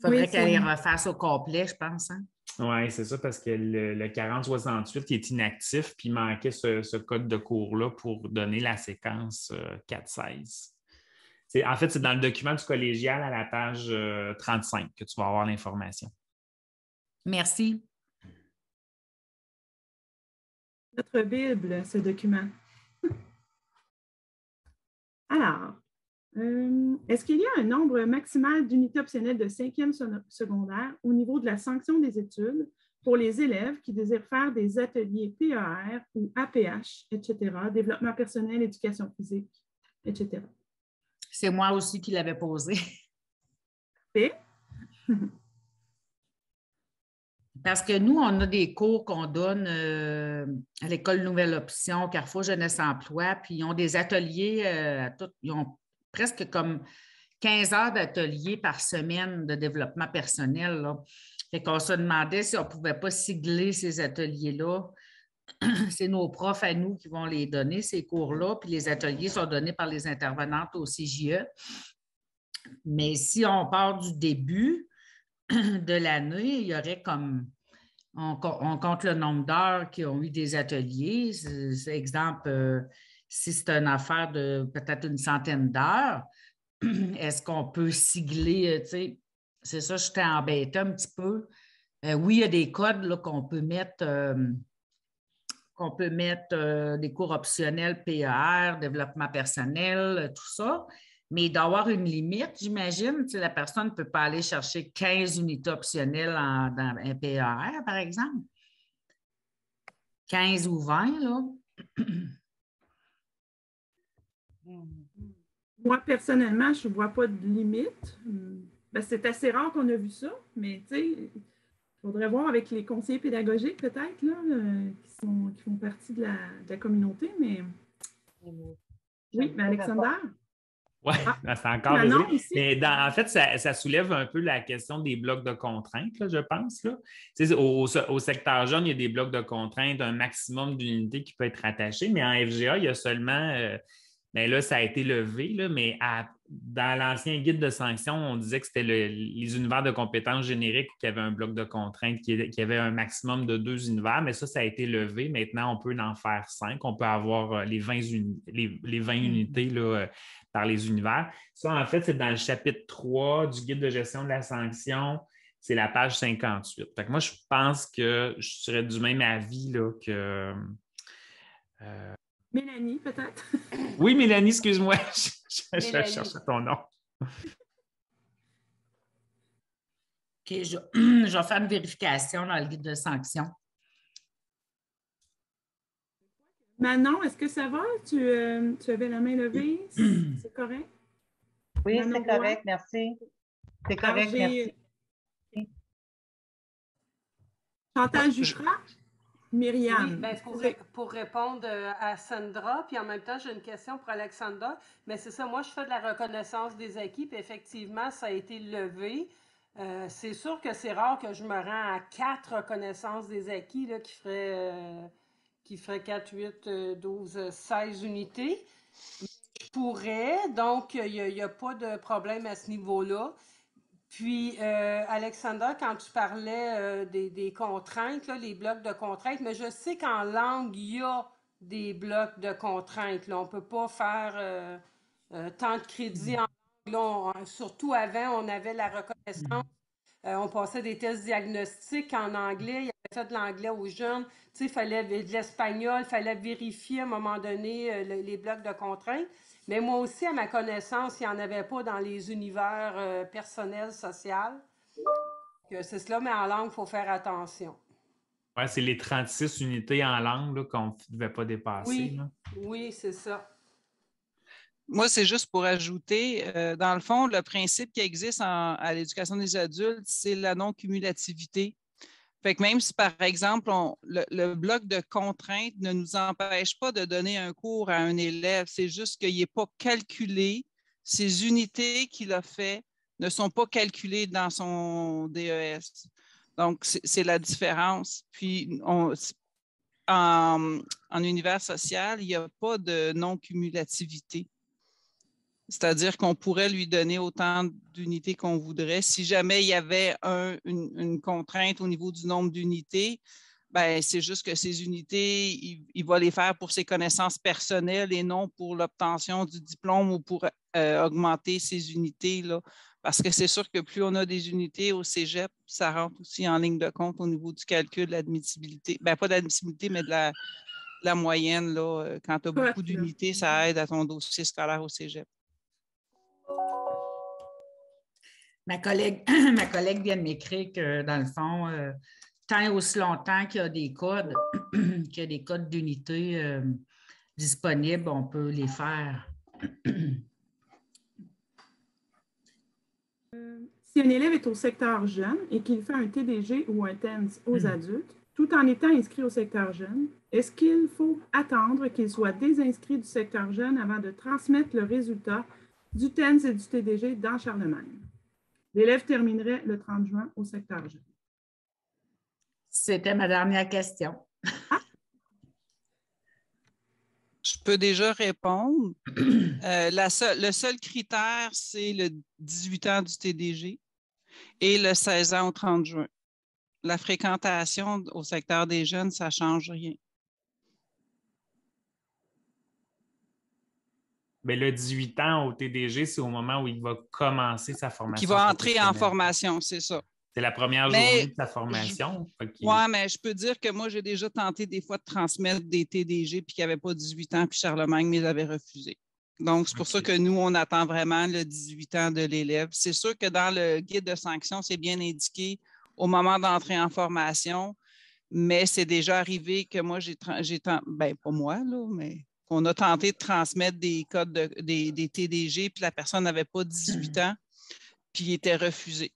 faudrait Oui, qu'elle les refasse au complet, je pense. Hein? Oui, c'est ça, parce que le, le 4068 qui est inactif, puis il manquait ce, ce code de cours-là pour donner la séquence euh, 416. C'est- En fait, c'est dans le document du collégial à la page euh, 35 que tu vas avoir l'information. Merci. Notre Bible, ce document. *laughs* Alors, euh, est-ce qu'il y a un nombre maximal d'unités optionnelles de cinquième secondaire au niveau de la sanction des études pour les élèves qui désirent faire des ateliers PER ou APH, etc., développement personnel, éducation physique, etc.? C'est moi aussi qui l'avais posé. *laughs* Parfait. *laughs* Parce que nous, on a des cours qu'on donne euh, à l'École Nouvelle Option, Carrefour Jeunesse Emploi, puis ils ont des ateliers, euh, à tout- ils ont presque comme 15 heures d'ateliers par semaine de développement personnel. Là. Fait qu'on se demandait si on ne pouvait pas sigler ces ateliers-là. *clears throat* C'est nos profs à nous qui vont les donner, ces cours-là, puis les ateliers sont donnés par les intervenantes au CJE. Mais si on part du début, *clears throat* de l'année, il y aurait comme, on, on compte le nombre d'heures qui ont eu des ateliers. Exemple, euh, si c'est une affaire de peut-être une centaine d'heures, *clears throat* est-ce qu'on peut sigler, euh, tu sais, c'est ça, j'étais embêtée un petit peu. Euh, oui, il y a des codes qu'on peut mettre, euh, qu'on peut mettre des cours optionnels PER, développement personnel, tout ça. Mais il doit y avoir une limite, j'imagine. Tu sais, la personne ne peut pas aller chercher 15 unités optionnelles en- dans un PER, par exemple. 15 ou 20, là. *clears throat* Moi, personnellement, je ne vois pas de limite. Hum, ben, c'est assez rare qu'on a vu ça, mais tu sais, il faudrait voir avec les conseillers pédagogiques, peut-être, là, euh, qui, sont- qui font partie de la, de la communauté, mais. Oui, mais Alexander? Oui, *laughs* c'est encore Manon. Mais dans- en fait, ça, ça soulève un peu la question des blocs de contraintes, là, je pense. Là. Tu sais, au, au secteur jaune, il y a des blocs de contraintes, un maximum d'unités qui peut être rattaché, mais en FGA, il y a seulement. euh, ben là, ça a été levé, là, mais à- dans l'ancien guide de sanctions, on disait que c'était le- les univers de compétences génériques qui avaient un bloc de contraintes, qui, qui avait un maximum de deux univers, mais ça, ça a été levé. Maintenant, on peut en faire cinq. On peut avoir euh, les 20, uni- les, les 20 unités là, euh, par les univers. Ça, en fait, c'est dans le chapitre 3 du guide de gestion de la sanction. C'est la page 58. Fait que moi, je pense que je serais du même avis là, que. euh, Mélanie, peut-être? *laughs* Oui, Mélanie, excuse-moi, *laughs* je, je- je Mélanie. cherche ton nom. *laughs* OK, je, *clears throat* je vais faire une vérification dans le guide de sanction. Manon, est-ce que ça va? Tu, euh, tu avais la main levée? *clears throat* C'est correct? Oui, c'est correct, merci. C'est correct, merci. Chantal Jutras? Myriam. Ben, pour, ré- pour répondre euh, à Sandra, puis en même temps, j'ai une question pour Alexandra. Mais c'est ça, moi, je fais de la reconnaissance des acquis, puis effectivement, ça a été levé. Euh, c'est sûr que c'est rare que je me rends à quatre reconnaissances des acquis là, qui feraient, euh, qui ferait 4, 8, euh, 12, euh, 16 unités. Je pourrais, donc il n'y a, pas de problème à ce niveau-là. Puis, euh, Alexandra, quand tu parlais euh, des, contraintes, les blocs de contraintes, mais je sais qu'en langue, il y a des blocs de contraintes. On ne peut pas faire euh, euh, tant de crédits en langue. Surtout avant, on avait la reconnaissance. On passait des tests diagnostiques en anglais. Il avait fait de l'anglais aux jeunes. Tu sais, il fallait de l'espagnol, il fallait vérifier à un moment donné le- les blocs de contraintes. Mais moi aussi, à ma connaissance, il n'y en avait pas dans les univers euh, personnels, sociaux. Que C'est cela, mais en langue, il faut faire attention. Ouais, c'est les 36 unités en langue là, qu'on ne devait pas dépasser. Oui, là. oui, c'est ça. Moi, c'est juste pour ajouter, euh, dans le fond, le principe qui existe en- à l'éducation des adultes, c'est la non-cumulativité. Fait que même si, par exemple, le, bloc de contraintes ne nous empêche pas de donner un cours à un élève, c'est juste qu'il n'est pas calculé ces unités qu'il a fait ne sont pas calculés dans son DES. Donc, c'est la différence. Puis, en univers social, il n'y a pas de non-cumulativité. C'est-à-dire qu'on pourrait lui donner autant d'unités qu'on voudrait. Si jamais il y avait un- une, une contrainte au niveau du nombre d'unités, ben, c'est juste que ces unités, il, il va les faire pour ses connaissances personnelles et non pour l'obtention du diplôme ou pour euh, augmenter ses unités. Là. Parce que c'est sûr que plus on a des unités au cégep, ça rentre aussi en ligne de compte au niveau du calcul de l'admissibilité. Ben, pas d'admissibilité, mais de la, de la moyenne. Là. Euh, Quand tu as beaucoup d'unités, ça aide à ton dossier scolaire au cégep. Ma collègue, *clears throat* ma collègue vient de m'écrire que, dans le fond, euh, tant et aussi longtemps qu'il y a des codes, *clears throat* qu'il y a des codes d'unité euh, disponibles, on peut les faire. *clears throat* Si un élève est au secteur jeune et qu'il fait un TDG ou un TENS aux Mm. adultes, tout en étant inscrit au secteur jeune, est-ce qu'il faut attendre qu'il soit désinscrit du secteur jeune avant de transmettre le résultat du TENS et du TDG dans Charlemagne? L'élève terminerait le 30 juin au secteur jeune. C'était ma dernière question. Je peux déjà répondre. Euh, la seule- le seul critère, c'est le 18 ans du TDG et le 16 ans au 30 juin. La fréquentation au secteur des jeunes, ça ne change rien. Mais le 18 ans au TDG, c'est au moment où il va commencer sa formation. Qui va entrer en formation, c'est ça. C'est la première Mais journée de sa formation. Oui, mais je peux dire que moi, j'ai déjà tenté des fois de transmettre des TDG puis qui n'avaient pas 18 ans, puis Charlemagne me les avait refusés. Donc, c'est pour ça que nous, on attend vraiment le 18 ans de l'élève. C'est sûr que dans le guide de sanction, c'est bien indiqué au moment d'entrer en formation, mais c'est déjà arrivé que moi, j'ai, tra- j'ai ten- ben pas moi, là, mais qu'on a tenté de transmettre des codes, de- des, des TDG, puis la personne n'avait pas 18 ans, puis il était refusé.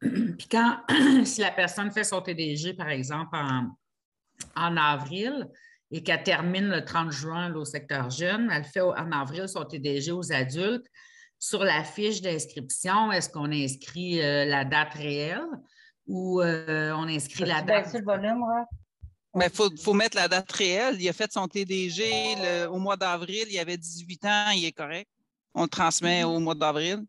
Puis quand, *clears throat* si la personne fait son TDG, par exemple, en, en avril et qu'elle termine le 30 juin là, au secteur jeune, elle fait en avril son TDG aux adultes. Sur la fiche d'inscription, est-ce qu'on inscrit euh, la date réelle ou euh, on inscrit la date? le volume? Mais il faut, faut mettre la date réelle. Il a fait son TDG le- au mois d'avril, il avait 18 ans, il est correct. On le transmet au mois d'avril.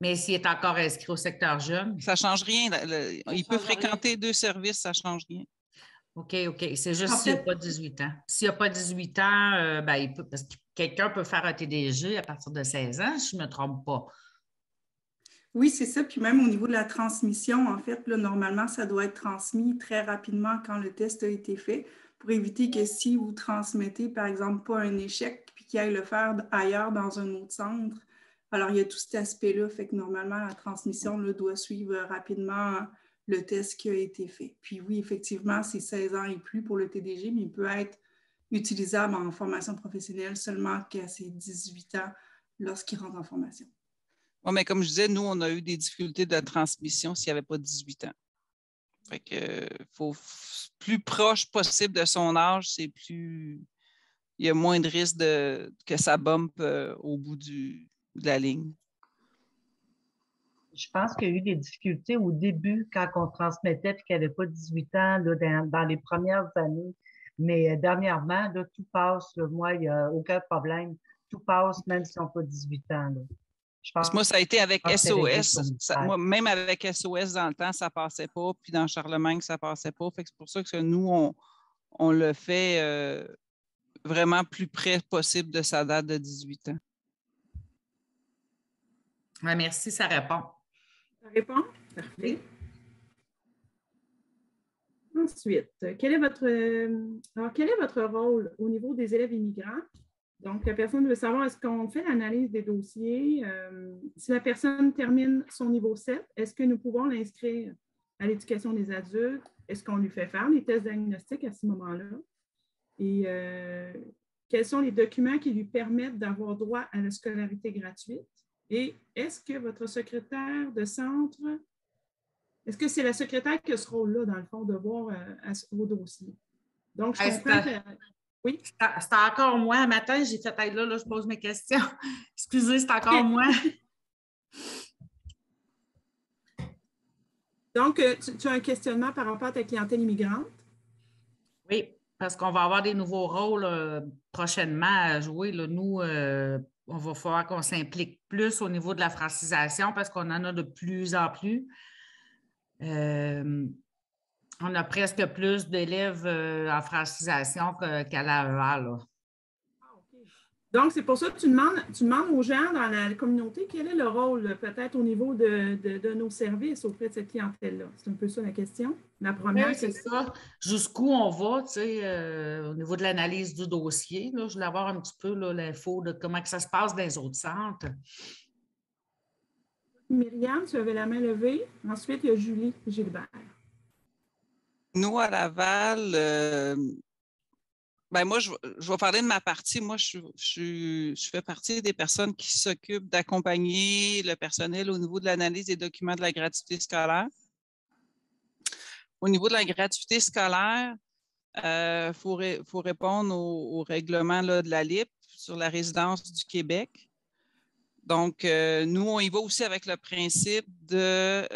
Mais s'il est encore inscrit au secteur jeune? Ça ne change rien. Le- il peut fréquenter deux services, ça ne change rien. OK, OK. C'est juste s'il n'a pas 18 ans. S'il n'a pas 18 ans, euh, ben, il peut, parce que quelqu'un peut faire un TDG à partir de 16 ans, si je ne me trompe pas. Oui, c'est ça. Puis même au niveau de la transmission, en fait, là, normalement, ça doit être transmis très rapidement quand le test a été fait pour éviter que si vous transmettez, par exemple, pas un échec, puis qu'il aille le faire ailleurs dans un autre centre. Alors, il y a tout cet aspect-là. Fait que normalement, la transmission là, doit suivre rapidement le test qui a été fait. Puis oui, effectivement, c'est 16 ans et plus pour le TDG, mais il peut être utilisable en formation professionnelle seulement qu'à ses 18 ans lorsqu'il rentre en formation. Ouais, mais comme je disais, nous, on a eu des difficultés de transmission s'il n'y avait pas 18 ans. Fait que faut plus proche possible de son âge, c'est plus. Il y a moins de risque que ça bump euh, au bout de la ligne. Je pense qu'il y a eu des difficultés au début quand on transmettait et qu'il n'y avait pas 18 ans dans, les premières années. Mais euh, dernièrement, tout passe. moi, il n'y a aucun problème. Tout passe, même si on n'a pas 18 ans. Je que moi, ça a été avec pense SOS. Ça- moi, même avec SOS dans le temps, ça ne passait pas. Puis dans Charlemagne, ça ne passait pas. Fait que c'est pour ça que nous, on, on le fait euh, vraiment plus près possible de sa date de 18 ans. Ouais, merci, ça répond. Ça répond? Parfait. Ensuite, quel est votre, euh, alors, quel est votre rôle au niveau des élèves immigrants? Donc, la personne veut savoir, est-ce qu'on fait l'analyse des dossiers? Euh, si la personne termine son niveau 7, est-ce que nous pouvons l'inscrire à l'éducation des adultes? Est-ce qu'on lui fait faire les tests diagnostiques à ce moment-là? Et euh, quels sont les documents qui lui permettent d'avoir droit à la scolarité gratuite? Et est-ce que votre secrétaire de centre, est-ce que c'est la secrétaire qui a ce rôle-là, dans le fond, de voir euh, à au dossier? Donc, je comprends que. Oui. C'est encore moi. Un matin, j'ai fait hey, là, là, je pose mes questions. *laughs* Excusez, c'est encore moi. *laughs* Donc, euh, tu, as un questionnement par rapport à ta clientèle immigrante? Oui, parce qu'on va avoir des nouveaux rôles euh, prochainement à jouer. Nous, euh, on va falloir qu'on s'implique plus au niveau de la francisation parce qu'on en a de plus en plus. On a presque plus d'élèves en francisation qu'à l'AEA. Donc, c'est pour ça que tu demandes, tu demandes aux gens dans la communauté quel est le rôle peut-être au niveau de, nos services auprès de cette clientèle-là. C'est un peu ça la question. La première, c'est ça. Jusqu'où on va, tu sais, euh, au niveau de l'analyse du dossier. Là, je voulais avoir un petit peu l'info de comment que ça se passe dans les autres centres. Myriam, tu avais la main levée. Ensuite, il y a Julie Gilbert. Nous, à Laval, euh, ben moi, je, vais parler de ma partie. Moi, je, fais partie des personnes qui s'occupent d'accompagner le personnel au niveau de l'analyse des documents de la gratuité scolaire. Au niveau de la gratuité scolaire, il euh, faut, répondre au, règlement de la LIP sur la résidence du Québec. Donc, euh, nous, on y va aussi avec le principe de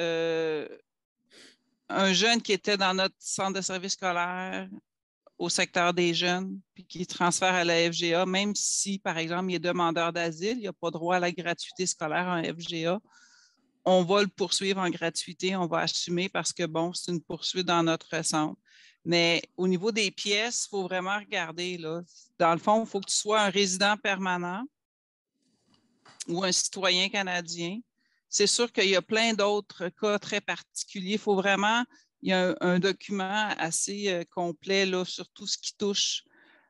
un jeune qui était dans notre centre de service scolaire au secteur des jeunes, puis qui transfère à la FGA, même si, par exemple, il est demandeur d'asile, il n'a pas droit à la gratuité scolaire en FGA, on va le poursuivre en gratuité, on va assumer parce que, bon, c'est une poursuite dans notre centre. Mais au niveau des pièces, il faut vraiment regarder. Là. Dans le fond, il faut que tu sois un résident permanent ou un citoyen canadien. C'est sûr qu'il y a plein d'autres cas très particuliers. Il faut vraiment il y a un, document assez euh, complet là, sur tout ce qui touche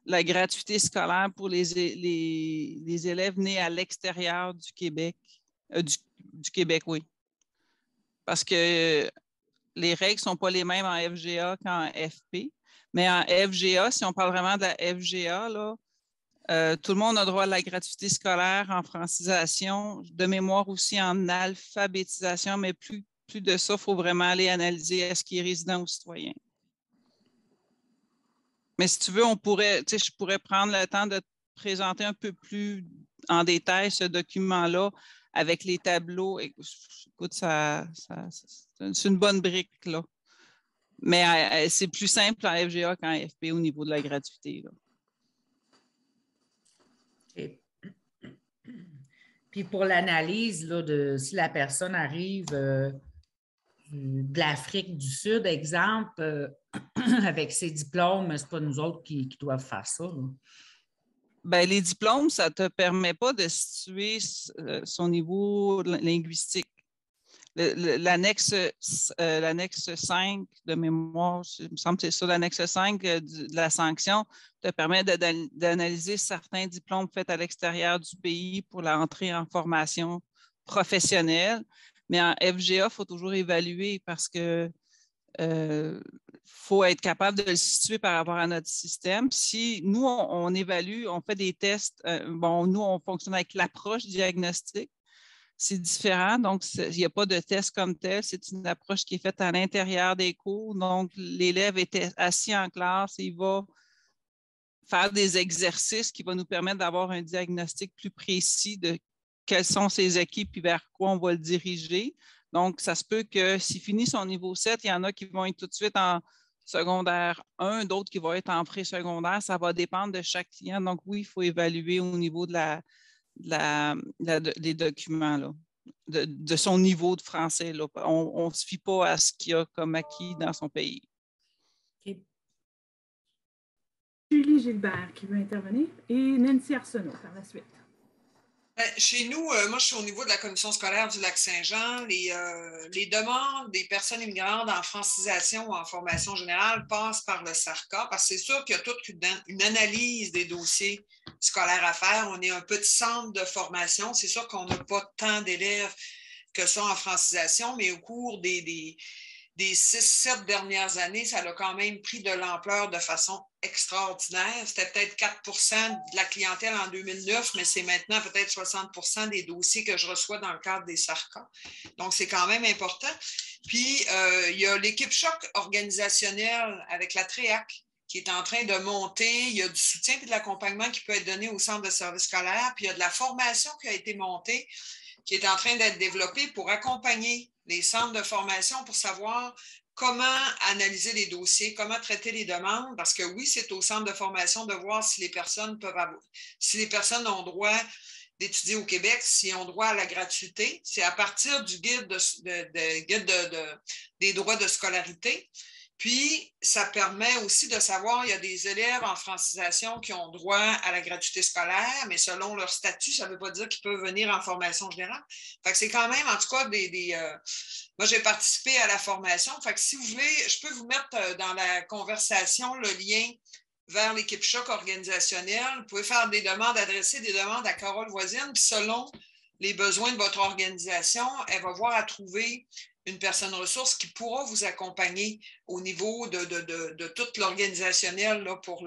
la gratuité scolaire pour les, élèves nés à l'extérieur du Québec. Euh, du, Québec, oui. Parce que les règles ne sont pas les mêmes en FGA qu'en FP. Mais en FGA, si on parle vraiment de la FGA, euh, tout le monde a droit à la gratuité scolaire en francisation, de mémoire aussi en alphabétisation, mais plus de ça, il faut vraiment aller analyser est-ce qu'il est résident ou citoyen? Mais si tu veux, on pourrait, je pourrais prendre le temps de te présenter un peu plus en détail ce document-là avec les tableaux. Écoute, c'est une bonne brique, là. Mais euh, c'est plus simple en FGA qu'en FP au niveau de la gratuité. Puis pour l'analyse, de si la personne arrive euh, de l'Afrique du Sud, exemple, euh, *clears throat* avec ses diplômes, ce n'est pas nous autres qui, doivent faire ça. Ben, les diplômes, ça ne te permet pas de situer euh, son niveau linguistique. L'annexe euh, l'annexe 5 de mémoire, il me semble que c'est ça, l'annexe 5 de la sanction te permet d'analyser certains diplômes faits à l'extérieur du pays pour l'entrée en formation professionnelle. Mais en FGA, il faut toujours évaluer parce que euh, faut être capable de le situer par rapport à notre système. Si nous, on, évalue, on fait des tests, euh, bon, nous, on fonctionne avec l'approche diagnostique. C'est différent, donc il n'y a pas de test comme tel. C'est une approche qui est faite à l'intérieur des cours. Donc, l'élève est assis en classe et il va faire des exercices qui vont nous permettre d'avoir un diagnostic plus précis de quels sont ses équipes et vers quoi on va le diriger. Donc, ça se peut que s'il finit son niveau 7, il y en a qui vont être tout de suite en secondaire 1, d'autres qui vont être en pré-secondaire. Ça va dépendre de chaque client. Donc, oui, il faut évaluer au niveau de la, des documents, de, son niveau de français. On ne se fie pas à ce qu'il a comme acquis dans son pays. Julie Gilbert qui veut intervenir et Nancy Arsenault par la suite. Ben, chez nous, euh, moi, je suis au niveau de la commission scolaire du Lac-Saint-Jean. Les, euh, les, demandes des personnes immigrantes en francisation ou en formation générale passent par le SARCA parce que c'est sûr qu'il y a toute une, analyse des dossiers scolaires à faire. On est un petit centre de formation. C'est sûr qu'on n'a pas tant d'élèves que ça en francisation, mais au cours des des six, sept dernières années, ça a quand même pris de l'ampleur de façon extraordinaire. C'était peut-être 4% de la clientèle en 2009, mais c'est maintenant peut-être 60% des dossiers que je reçois dans le cadre des SARCA. Donc, c'est quand même important. Puis, euh, il y a l'équipe choc organisationnelle avec la TREAC qui est en train de monter. Il y a du soutien et de l'accompagnement qui peut être donné au centre de service scolaire. Puis, il y a de la formation qui a été montée qui est en train d'être développé pour accompagner les centres de formation pour savoir comment analyser les dossiers, comment traiter les demandes, parce que oui, c'est au centre de formation de voir si les personnes peuvent avoir, si les personnes ont droit d'étudier au Québec, s'ils ont droit à la gratuité. C'est à partir du guide, des droits de scolarité. Puis, ça permet aussi de savoir, il y a des élèves en francisation qui ont droit à la gratuité scolaire, mais selon leur statut, ça ne veut pas dire qu'ils peuvent venir en formation générale. Fait que c'est quand même, en tout cas, des. Euh, moi, j'ai participé à la formation. Fait que si vous voulez, je peux vous mettre euh, dans la conversation le lien vers l'équipe choc organisationnelle. Vous pouvez faire des demandes, adresser des demandes à Carole Voisine, puis selon les besoins de votre organisation, elle va voir à trouver une personne ressource qui pourra vous accompagner au niveau de, toute l'organisationnel pour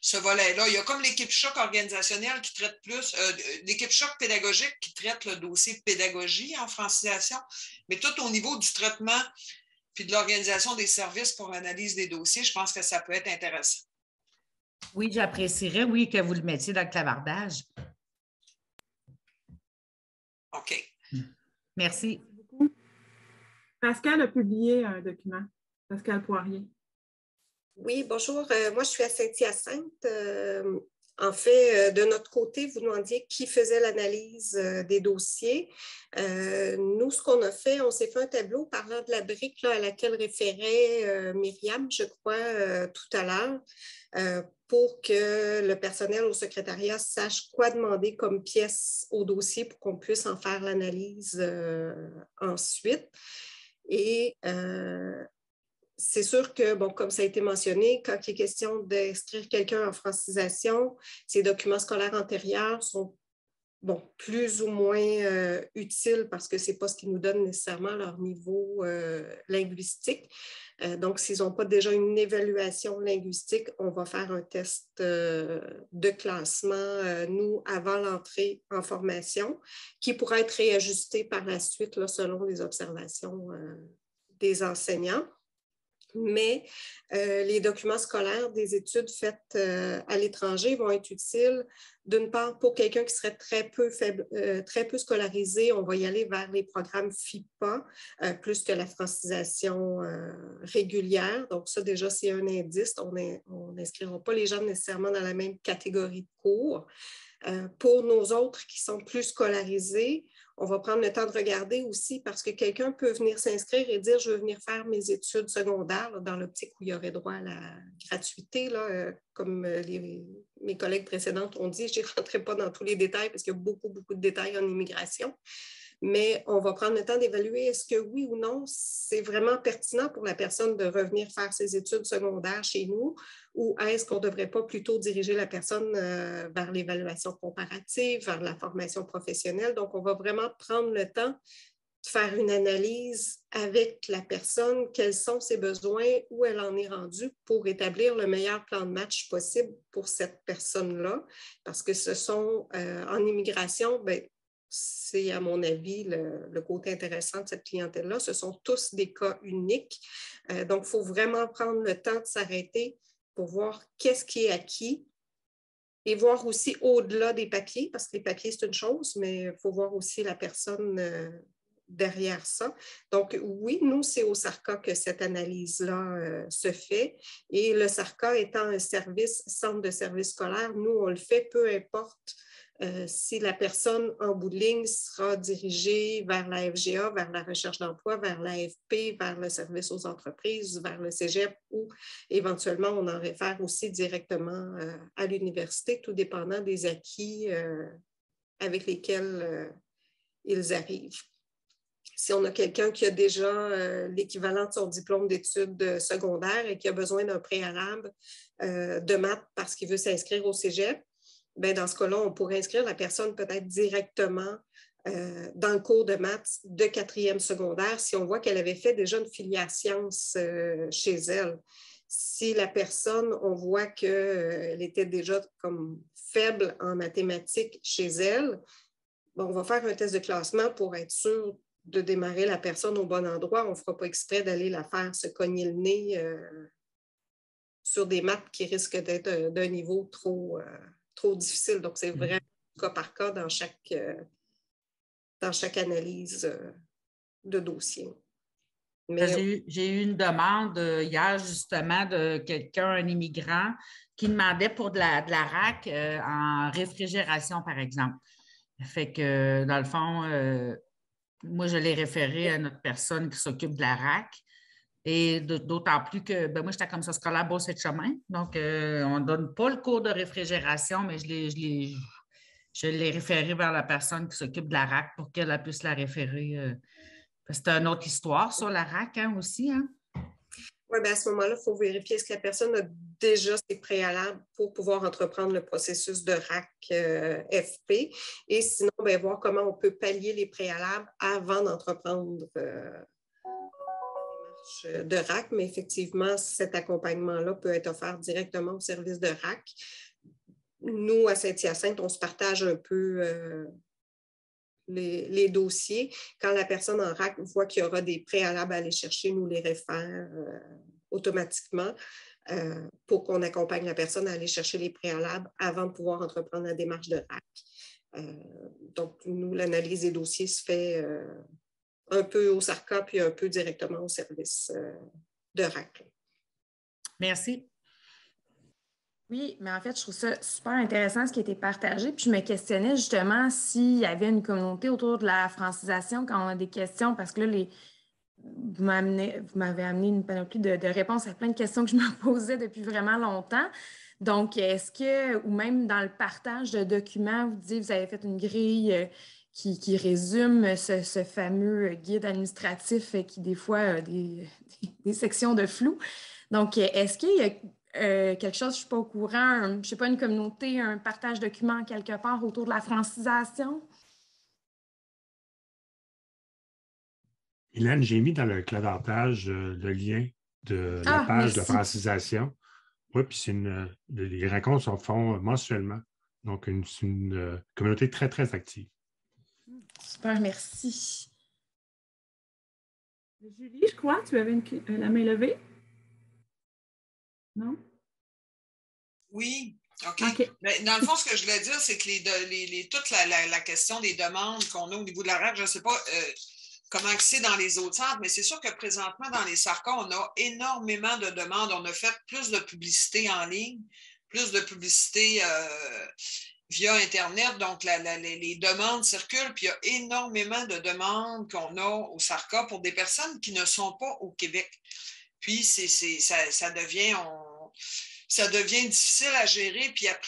ce volet-là. Il y a comme l'équipe choc organisationnelle qui traite plus, euh, l'équipe choc pédagogique qui traite le dossier pédagogie en francisation, mais tout au niveau du traitement puis de l'organisation des services pour l'analyse des dossiers, je pense que ça peut être intéressant. Oui, j'apprécierais, oui, que vous le mettiez dans le clavardage. OK. Merci. Pascal a publié un document. Pascal Poirier. Oui, bonjour. Euh, moi, je suis à Saint-Hyacinthe. Euh, en fait, euh, de notre côté, vous demandiez qui faisait l'analyse des dossiers. nous, ce qu'on a fait, on s'est fait un tableau parlant de la brique à laquelle référait Myriam, je crois, tout à l'heure, pour que le personnel au secrétariat sache quoi demander comme pièce au dossier pour qu'on puisse en faire l'analyse ensuite. Et euh, c'est sûr que, bon, comme ça a été mentionné, quand il est question d'inscrire quelqu'un en francisation, ces documents scolaires antérieurs sont bon, plus ou moins euh, utiles parce que ce n'est pas ce qui nous donne nécessairement leur niveau euh, linguistique. donc, s'ils n'ont pas déjà une évaluation linguistique, on va faire un test de classement, nous, avant l'entrée en formation, qui pourra être réajusté par la suite là, selon les observations des enseignants mais euh, les documents scolaires des études faites euh, à l'étranger vont être utiles, d'une part, pour quelqu'un qui serait très peu, euh, très peu scolarisé, on va y aller vers les programmes FIPA, plus que la francisation régulière. Donc, ça, déjà, c'est un indice. On n'inscrira pas les gens nécessairement dans la même catégorie de cours. pour nos autres qui sont plus scolarisés, on va prendre le temps de regarder aussi parce que quelqu'un peut venir s'inscrire et dire je veux venir faire mes études secondaires dans l'optique où il y aurait droit à la gratuité, euh, comme euh, mes collègues précédentes ont dit. Je ne rentrerai pas dans tous les détails parce qu'il y a beaucoup, beaucoup de détails en immigration mais on va prendre le temps d'évaluer est-ce que oui ou non, c'est vraiment pertinent pour la personne de revenir faire ses études secondaires chez nous ou est-ce qu'on ne devrait pas plutôt diriger la personne euh, vers l'évaluation comparative, vers la formation professionnelle? Donc, on va vraiment prendre le temps de faire une analyse avec la personne, quels sont ses besoins, où elle en est rendue pour établir le meilleur plan de match possible pour cette personne-là. Parce que ce sont, euh, en immigration, ben, c'est, à mon avis, le, côté intéressant de cette clientèle-là. Ce sont tous des cas uniques. Euh, donc, il faut vraiment prendre le temps de s'arrêter pour voir qu'est-ce qui est acquis et voir aussi au-delà des papiers, parce que les papiers, c'est une chose, mais il faut voir aussi la personne euh, derrière ça. Donc, oui, nous, c'est au SARCA que cette analyse-là euh, se fait. Et le SARCA étant un service, centre de service scolaire, nous, on le fait peu importe euh, si la personne en bout de ligne sera dirigée vers la FGA, vers la recherche d'emploi, vers l'AFP, vers le service aux entreprises, vers le cégep ou éventuellement on en réfère aussi directement euh, à l'université, tout dépendant des acquis euh, avec lesquels ils arrivent. Si on a quelqu'un qui a déjà l'équivalent de son diplôme d'études secondaires et qui a besoin d'un préalable de maths parce qu'il veut s'inscrire au cégep, ben, dans ce cas-là, on pourrait inscrire la personne peut-être directement euh, dans le cours de maths de quatrième secondaire si on voit qu'elle avait fait déjà une sciences euh, chez elle. Si la personne, on voit qu'elle euh, était déjà comme faible en mathématiques chez elle, on va faire un test de classement pour être sûr de démarrer la personne au bon endroit. On ne fera pas exprès d'aller la faire se cogner le nez sur des maths qui risquent d'être d'un niveau trop, trop difficile. Donc, c'est mm. vraiment cas par cas dans chaque, euh, dans chaque analyse euh, de dossier. J'ai eu une demande euh, hier justement de quelqu'un, un immigrant, qui demandait pour de la, de la RAC en réfrigération, par exemple. Fait que, dans le fond, moi, je l'ai référé à notre personne qui s'occupe de la RAC. Et d'autant plus que ben, moi, j'étais comme ça scolaire beau de chemin. Donc, on ne donne pas le cours de réfrigération, mais je l'ai, je référé vers la personne qui s'occupe de la RAC pour qu'elle puisse la référer. Euh, c'est une autre histoire sur la RAC hein, aussi. Hein? Oui, bien à ce moment-là, il faut vérifier est-ce que la personne a déjà ses préalables pour pouvoir entreprendre le processus de RAC euh, FP. Et sinon, bien, voir comment on peut pallier les préalables avant d'entreprendre euh, de RAC. Mais effectivement, cet accompagnement-là peut être offert directement au service de RAC nous, à Saint-Hyacinthe, on se partage un peu euh, les, dossiers. Quand la personne en RAC voit qu'il y aura des préalables à aller chercher, nous les réfère euh, automatiquement pour qu'on accompagne la personne à aller chercher les préalables avant de pouvoir entreprendre la démarche de RAC. donc, nous, l'analyse des dossiers se fait un peu au SARCA puis un peu directement au service de RAC. Merci. Oui, mais en fait, je trouve ça super intéressant ce qui a été partagé. Puis je me questionnais justement s'il y avait une communauté autour de la francisation quand on a des questions, parce que là, les, vous m'avez amené une panoplie de, réponses à plein de questions que je me *laughs* posais depuis vraiment longtemps. Donc, est-ce que, ou même dans le partage de documents, vous dites, vous avez fait une grille qui, résume ce, fameux guide administratif qui, des fois, a des, *laughs* des sections de flou. Donc, est-ce qu'il y a euh, quelque chose, je ne suis pas au courant, je ne sais pas, une communauté, un partage de documents quelque part autour de la francisation? Hélène, j'ai mis dans le clavartage euh, le lien de la ah, page de francisation. Oui, puis c'est une, les rencontres se font mensuellement. Donc, c'est une, euh, communauté très, très active. Super, merci. Julie, je crois, tu avais la main levée. Non? Oui. OK. Mais dans le fond, ce que je voulais dire, c'est que les, toute la, question des demandes qu'on a au niveau de la RAC, je ne sais pas euh, comment c'est dans les autres centres, mais c'est sûr que présentement, dans les SARCA, on a énormément de demandes. On a fait plus de publicité en ligne, plus de publicité euh, via Internet. Donc, les, demandes circulent, puis il y a énormément de demandes qu'on a au SARCA pour des personnes qui ne sont pas au Québec. Puis, c'est, ça, devient, ça devient difficile à gérer puis à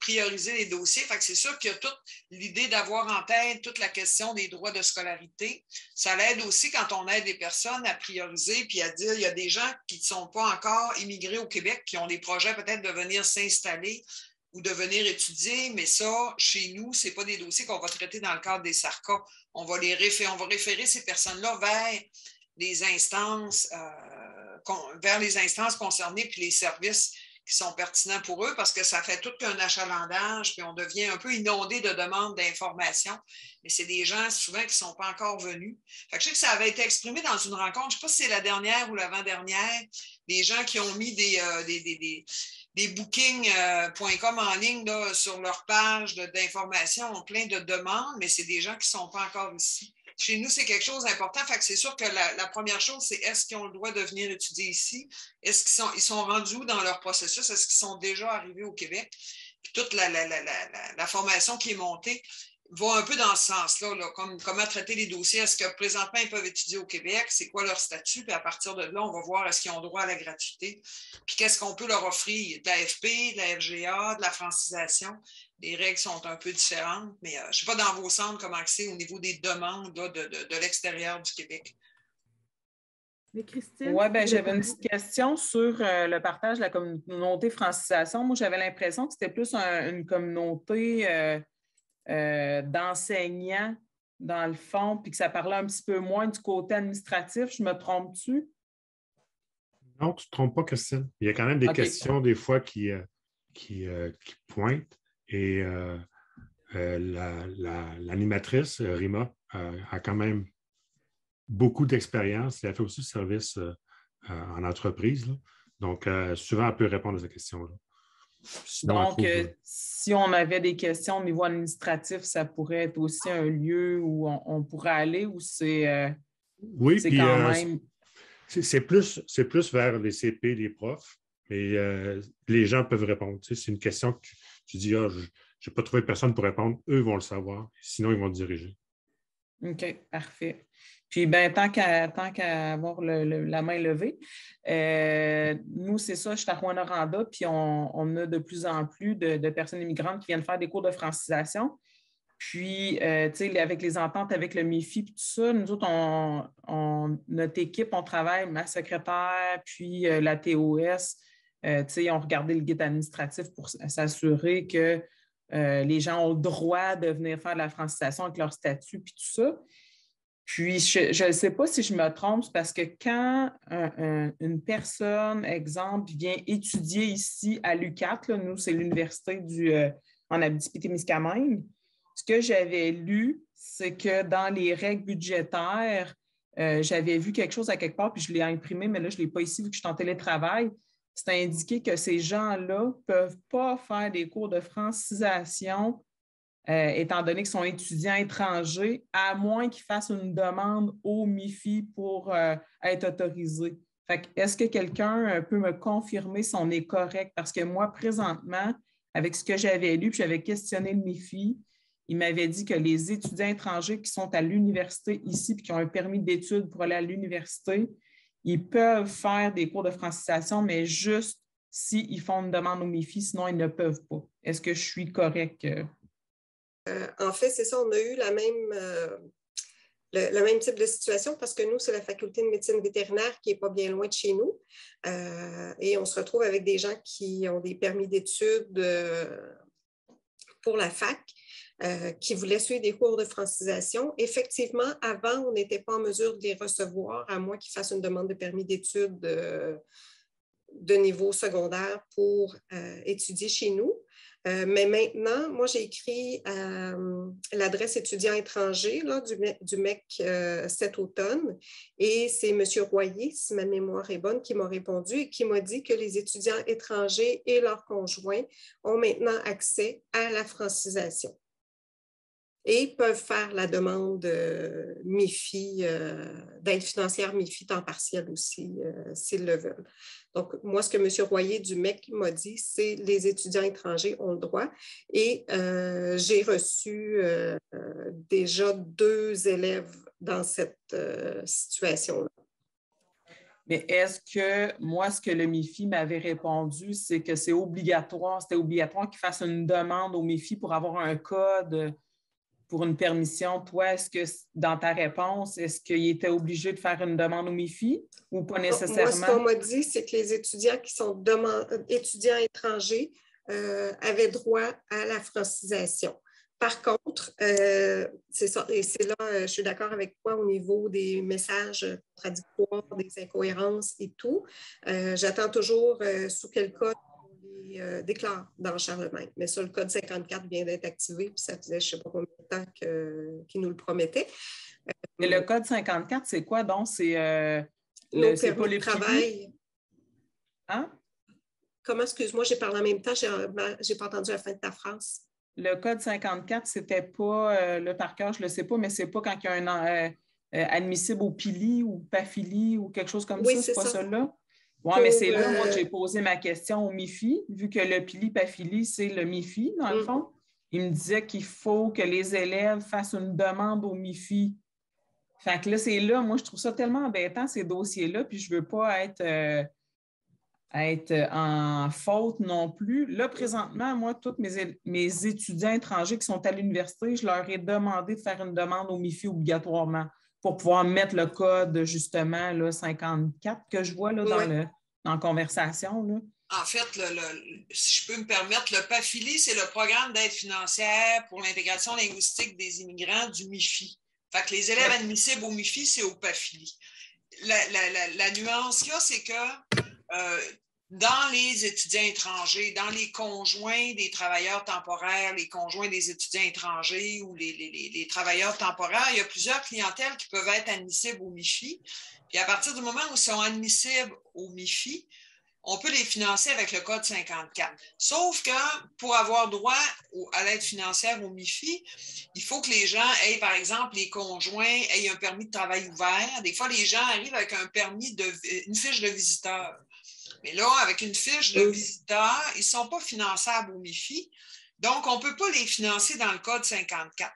prioriser les dossiers. Fait que c'est sûr qu'il y a toute l'idée d'avoir en tête toute la question des droits de scolarité. Ça l'aide aussi quand on aide des personnes à prioriser puis à dire il y a des gens qui ne sont pas encore immigrés au Québec, qui ont des projets peut-être de venir s'installer ou de venir étudier, mais ça, chez nous, ce n'est pas des dossiers qu'on va traiter dans le cadre des SARCA. On va, les référer, on va référer ces personnes-là vers les instances euh, vers les instances concernées puis les services qui sont pertinents pour eux parce que ça fait tout un achalandage, puis on devient un peu inondé de demandes d'informations. Mais c'est des gens souvent qui ne sont pas encore venus. je sais que ça avait été exprimé dans une rencontre, je ne sais pas si c'est la dernière ou l'avant-dernière, des gens qui ont mis des, euh, des, bookings.com euh, en ligne sur leur page d'information ont plein de demandes, mais c'est des gens qui ne sont pas encore ici. Chez nous, c'est quelque chose d'important. Que c'est sûr que la, première chose, c'est est-ce qu'ils ont le droit de venir étudier ici? Est-ce qu'ils sont, ils sont rendus où dans leur processus? Est-ce qu'ils sont déjà arrivés au Québec? Puis toute la, la, formation qui est montée va un peu dans ce sens-là, comme, comment traiter les dossiers. Est-ce que présentement, ils peuvent étudier au Québec? C'est quoi leur statut? Puis à partir de là, on va voir est-ce qu'ils ont droit à la gratuité? Puis qu'est-ce qu'on peut leur offrir? De la FP, de la FGA, de la francisation? Les règles sont un peu différentes, mais euh, je ne sais pas dans vos centres comment c'est au niveau des demandes de, l'extérieur du Québec. Oui, ben, j'avais une petite question sur euh, le partage de la communauté francisation. Moi, j'avais l'impression que c'était plus une communauté euh, d'enseignants, dans le fond, puis que ça parlait un petit peu moins du côté administratif. Je me trompe-tu? Non, tu ne te trompes pas, Christine. Il y a quand même des questions, des fois, qui, qui pointent. Et euh, euh, l'animatrice, euh, Rima, a quand même beaucoup d'expérience. Elle a fait aussi le service en entreprise. Donc, souvent, elle peut répondre à ces questions-là. Donc, euh, si on avait des questions au niveau administratif, ça pourrait être aussi un lieu où on, pourrait aller ou c'est euh, oui, puis quand même... c'est plus, plus vers les CP, les profs, mais les gens peuvent répondre. c'est une question que tu, dis, ah, je n'ai pas trouvé personne pour répondre, eux vont le savoir, sinon ils vont te diriger. OK, parfait. Puis, ben, tant qu'à avoir la main levée, euh, nous, c'est ça, je suis à Rwanda, puis on, a de plus en plus de, personnes immigrantes qui viennent faire des cours de francisation. Puis, euh, tu sais, avec les ententes avec le MIFI, puis tout ça, nous autres, notre équipe, on travaille, ma secrétaire, puis euh, la TOS, tu sais, on regardé le guide administratif pour s'assurer que les gens ont le droit de venir faire de la francisation avec leur statut, puis tout ça. Puis, je ne sais pas si je me trompe, parce que quand une personne, exemple, vient étudier ici à l'UCAT, nous, c'est l'Université du, euh, en Abitibi-Témiscamingue, ce que j'avais lu, c'est que dans les règles budgétaires, euh, j'avais vu quelque chose à quelque part, puis je l'ai imprimé, mais là, je ne l'ai pas ici vu que je suis en télétravail. C'est indiqué que ces gens-là ne peuvent pas faire des cours de francisation euh, étant donné qu'ils sont étudiants étrangers, à moins qu'ils fassent une demande au MIFI pour euh, être autorisés. Est-ce que quelqu'un euh, peut me confirmer si on est correct? Parce que moi, présentement, avec ce que j'avais lu, puis j'avais questionné le MIFI, il m'avait dit que les étudiants étrangers qui sont à l'université ici puis qui ont un permis d'études pour aller à l'université, ils peuvent faire des cours de francisation, mais juste s'ils font une demande au MIFI, sinon ils ne peuvent pas. Est-ce que je suis correct? Euh, en fait, c'est ça, on a eu la même, euh, le, même type de situation parce que nous, c'est la faculté de médecine vétérinaire qui n'est pas bien loin de chez nous. Euh, et on se retrouve avec des gens qui ont des permis d'études pour la fac. qui voulaient suivre des cours de francisation. Effectivement, avant, on n'était pas en mesure de les recevoir, à moins qu'ils fassent une demande de permis d'études de niveau secondaire pour étudier chez nous. Euh, mais maintenant, moi, j'ai écrit euh, l'adresse étudiant étranger là, du, MEC euh, cet automne et c'est M. Royer, si ma mémoire est bonne, qui m'a répondu et qui m'a dit que les étudiants étrangers et leurs conjoints ont maintenant accès à la francisation et peuvent faire la demande MIFI, d'aide financière MIFI temps partiel aussi, s'ils le veulent. Donc, moi, ce que M. Royer du MEC m'a dit, c'est les étudiants étrangers ont le droit. Et euh, j'ai reçu euh, déjà deux élèves dans cette euh, situation-là. Mais est-ce que moi, ce que le MIFI m'avait répondu, c'est que c'est obligatoire, c'était obligatoire qu'ils fassent une demande au MIFI pour avoir un code pour une permission, toi, est-ce que dans ta réponse, est-ce qu'il était obligé de faire une demande au MIFI ou pas nécessairement? Moi, ce qu'on m'a dit, c'est que les étudiants qui sont étudiants étrangers euh, avaient droit à la francisation. Par contre, euh, c'est ça, et c'est là, euh, je suis d'accord avec toi au niveau des messages contradictoires, des incohérences et tout. J'attends toujours sous quel code euh, déclare dans Charlemagne. Mais ça, le code 54 vient d'être activé, puis ça faisait je ne sais pas combien de temps qu'il nous le promettait. Et le code 54, c'est quoi donc? C'est euh, le pas travail. Hein? Comment, excuse-moi, j'ai parlé en même temps, je n'ai pas entendu la fin de ta phrase. Le code 54, c'était pas, euh, le par cœur, je ne le sais pas, mais c'est pas quand il y a un euh, admissible au PILI ou PAFILI ou quelque chose comme ça, c'est pas ça là? Oui, mais c'est là, moi, que j'ai posé ma question au MIFI, vu que le pili-pafili, c'est le MIFI, dans le mm. fond. Il me disait qu'il faut que les élèves fassent une demande au MIFI. Fait que là, c'est là, moi, je trouve ça tellement embêtant, ces dossiers-là, puis je ne veux pas être, euh, être en faute non plus. Là, présentement, moi, tous mes, mes étudiants étrangers qui sont à l'université, je leur ai demandé de faire une demande au MIFI obligatoirement pour pouvoir mettre le code, justement, là, 54 que je vois là, dans, le, dans la conversation. Là. En fait, si je peux me permettre, le PAFILI, c'est le programme d'aide financière pour l'intégration linguistique des immigrants du MIFI. Fait que les élèves admissibles au MIFI, c'est au PAFILI. La, la, la, nuance là, c'est que euh, dans les étudiants étrangers, dans les conjoints des travailleurs temporaires, les conjoints des étudiants étrangers ou les, travailleurs temporaires, il y a plusieurs clientèles qui peuvent être admissibles au MIFI. Puis à partir du moment où ils sont admissibles au MIFI, on peut les financer avec le Code 54. Sauf que pour avoir droit à l'aide financière au MIFI, il faut que les gens aient, par exemple, les conjoints aient un permis de travail ouvert. Des fois, les gens arrivent avec un permis de une fiche de visiteur. Mais là, avec une fiche de visiteur, ils ne sont pas finançables au MIFI. Donc, on ne peut pas les financer dans le Code 54.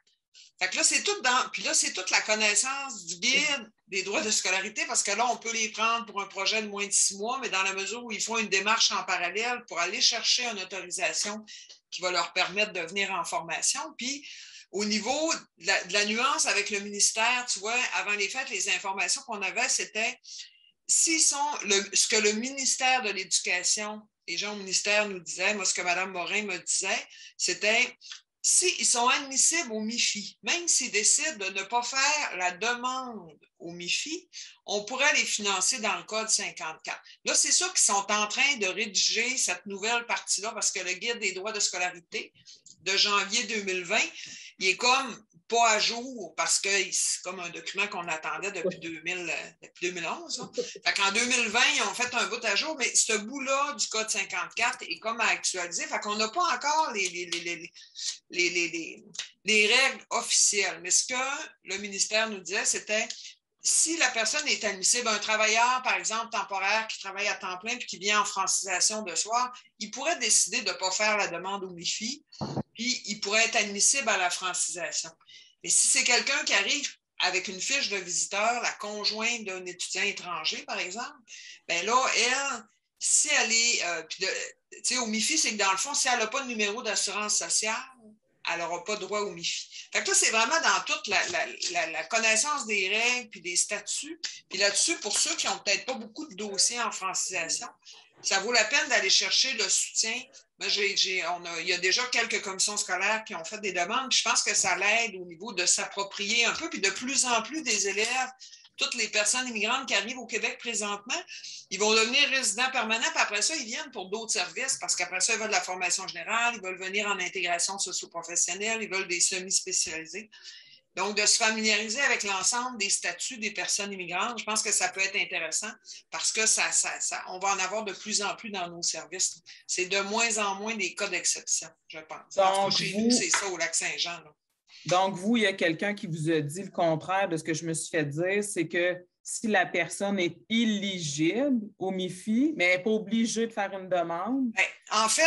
Fait que là, c'est tout dans. Puis là, c'est toute la connaissance du guide des droits de scolarité, parce que là, on peut les prendre pour un projet de moins de six mois, mais dans la mesure où ils font une démarche en parallèle pour aller chercher une autorisation qui va leur permettre de venir en formation. Puis, au niveau de la, nuance avec le ministère, tu vois, avant les fêtes, les informations qu'on avait, c'était si sont ce que le ministère de l'Éducation, les gens au ministère nous disaient, moi, ce que Mme Morin me disait, c'était s'ils sont admissibles au MIFI, même s'ils décident de ne pas faire la demande au MIFI, on pourrait les financer dans le Code 54. Là, c'est sûr qu'ils sont en train de rédiger cette nouvelle partie-là parce que le guide des droits de scolarité de janvier 2020, il est comme pas à jour parce que c'est comme un document qu'on attendait depuis, 2000, 2011. En 2020, ils ont fait un bout à jour, mais ce bout-là du Code 54 est comme à actualiser. Fait qu'on n'a pas encore les, les, les, règles officielles. Mais ce que le ministère nous disait, c'était si la personne est admissible, un travailleur, par exemple, temporaire, qui travaille à temps plein puis qui vient en francisation de soir, il pourrait décider de ne pas faire la demande au MIFI, puis il pourrait être admissible à la francisation. Mais si c'est quelqu'un qui arrive avec une fiche de visiteur, la conjointe d'un étudiant étranger, par exemple, bien là, elle, si elle est. Euh, au MIFI, c'est que dans le fond, si elle n'a pas de numéro d'assurance sociale, elle n'aura pas droit au MIFI. Fait que là, c'est vraiment dans toute la, connaissance des règles puis des statuts. Puis là-dessus, pour ceux qui n'ont peut-être pas beaucoup de dossiers en francisation, ça vaut la peine d'aller chercher le soutien. il y a déjà quelques commissions scolaires qui ont fait des demandes. Je pense que ça l'aide au niveau de s'approprier un peu. Puis de plus en plus des élèves toutes les personnes immigrantes qui arrivent au Québec présentement, ils vont devenir résidents permanents, puis après ça, ils viennent pour d'autres services, parce qu'après ça, ils veulent de la formation générale, ils veulent venir en intégration socio-professionnelle, ils veulent des semi-spécialisés. Donc, de se familiariser avec l'ensemble des statuts des personnes immigrantes, je pense que ça peut être intéressant parce que ça, ça, on va en avoir de plus en plus dans nos services. C'est de moins en moins des cas d'exception, je pense. Donc, chez nous, c'est ça au Lac-Saint-Jean. Donc, vous, il y a quelqu'un qui vous a dit le contraire de ce que je me suis fait dire, c'est que si la personne est éligible au MIFI, mais elle n'est pas obligée de faire une demande. Ben, en fait,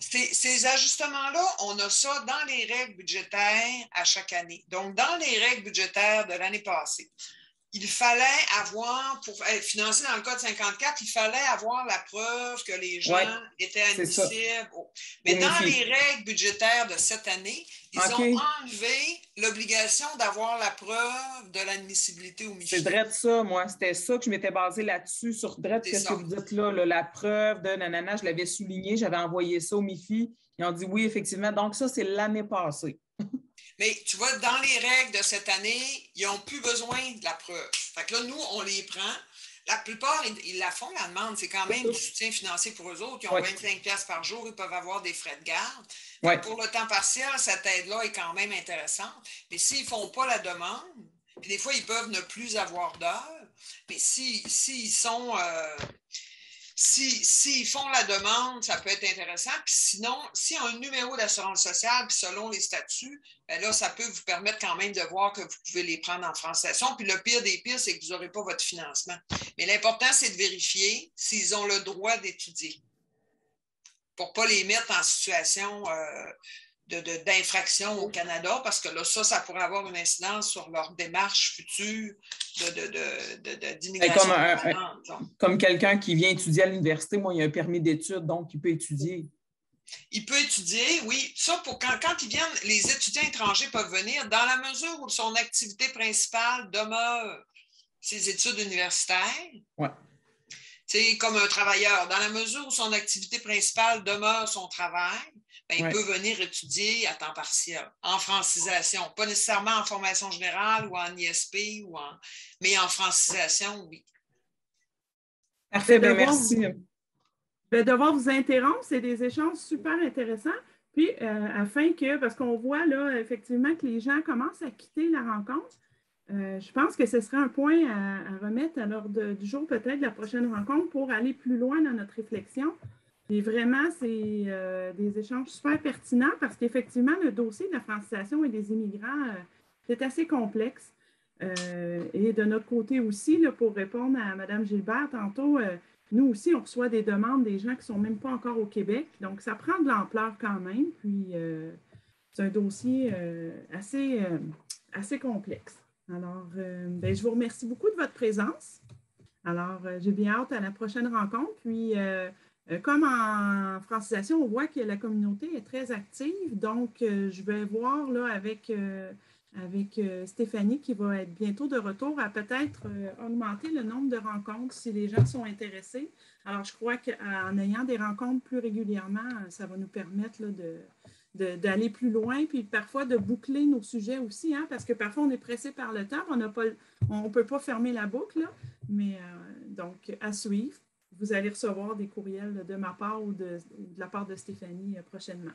ces, ajustements-là, on a ça dans les règles budgétaires à chaque année. Donc, dans les règles budgétaires de l'année passée, il fallait avoir, pour financer dans le code 54, il fallait avoir la preuve que les gens étaient admissibles. Mais dans les règles budgétaires de cette année, ils ont enlevé l'obligation d'avoir la preuve de l'admissibilité au MIFI. C'est de ça, moi. C'était ça que je m'étais basé là-dessus, sur Dredd, qu'est-ce que vous dites là, la preuve de nanana, je l'avais souligné, j'avais envoyé ça au MIFI. Ils ont dit oui, effectivement. Donc, ça, c'est l'année passée. Mais tu vois, dans les règles de cette année, ils n'ont plus besoin de la preuve. Fait que là, nous, on les prend. La plupart, ils, la font, la demande. C'est quand même du soutien financier pour eux autres. Ils ont 25 pièces par jour, ils peuvent avoir des frais de garde. Pour le temps partiel, cette aide-là est quand même intéressante. Mais s'ils ne font pas la demande, puis des fois, ils peuvent ne plus avoir d'heures, mais s'ils si, sont... Euh, s'ils font la demande, ça peut être intéressant. Puis sinon, a un numéro d'assurance sociale, puis selon les statuts, ben là, ça peut vous permettre quand même de voir que vous pouvez les prendre en francession. Puis le pire des pires, c'est que vous n'aurez pas votre financement. Mais l'important, c'est de vérifier s'ils ont le droit d'étudier pour ne pas les mettre en situation euh, d'infraction au Canada, parce que là, ça, ça pourrait avoir une incidence sur leur démarche future d'immigration. Comme, comme quelqu'un qui vient étudier à l'université, moi, il a un permis d'études, donc il peut étudier. Il peut étudier, oui. Ça, pour quand, quand ils viennent, les étudiants étrangers peuvent venir dans la mesure où son activité principale demeure ses études universitaires. Ouais. C'est comme un travailleur. Dans la mesure où son activité principale demeure son travail, ben, il peut venir étudier à temps partiel, en francisation. Pas nécessairement en formation générale ou en ISP, ou en... mais en francisation, oui. Parfait, ben, merci. Je vais devoir vous interrompre. C'est des échanges super intéressants. Puis, euh, afin que, parce qu'on voit là, effectivement, que les gens commencent à quitter la rencontre, je pense que ce serait un point à, remettre à l'ordre du jour, peut-être, de la prochaine rencontre pour aller plus loin dans notre réflexion. Et vraiment, c'est des échanges super pertinents parce qu'effectivement, le dossier de la francisation et des immigrants, c'est assez complexe. et de notre côté aussi, pour répondre à Mme Gilbert tantôt, nous aussi, on reçoit des demandes des gens qui ne sont même pas encore au Québec. Donc, ça prend de l'ampleur quand même. Puis, euh, c'est un dossier euh, assez, euh, assez complexe. Alors, ben, je vous remercie beaucoup de votre présence. Alors, j'ai bien hâte à la prochaine rencontre. Puis, comme en francisation, on voit que la communauté est très active. Donc, je vais voir là avec avec euh, Stéphanie qui va être bientôt de retour à peut-être euh, augmenter le nombre de rencontres si les gens sont intéressés. Alors, je crois qu'en ayant des rencontres plus régulièrement, ça va nous permettre d'aller de, plus loin, puis parfois de boucler nos sujets aussi, hein, parce que parfois on est pressé par le temps, on ne peut pas fermer la boucle, mais euh, donc à suivre. Vous allez recevoir des courriels de ma part ou de la part de Stéphanie prochainement.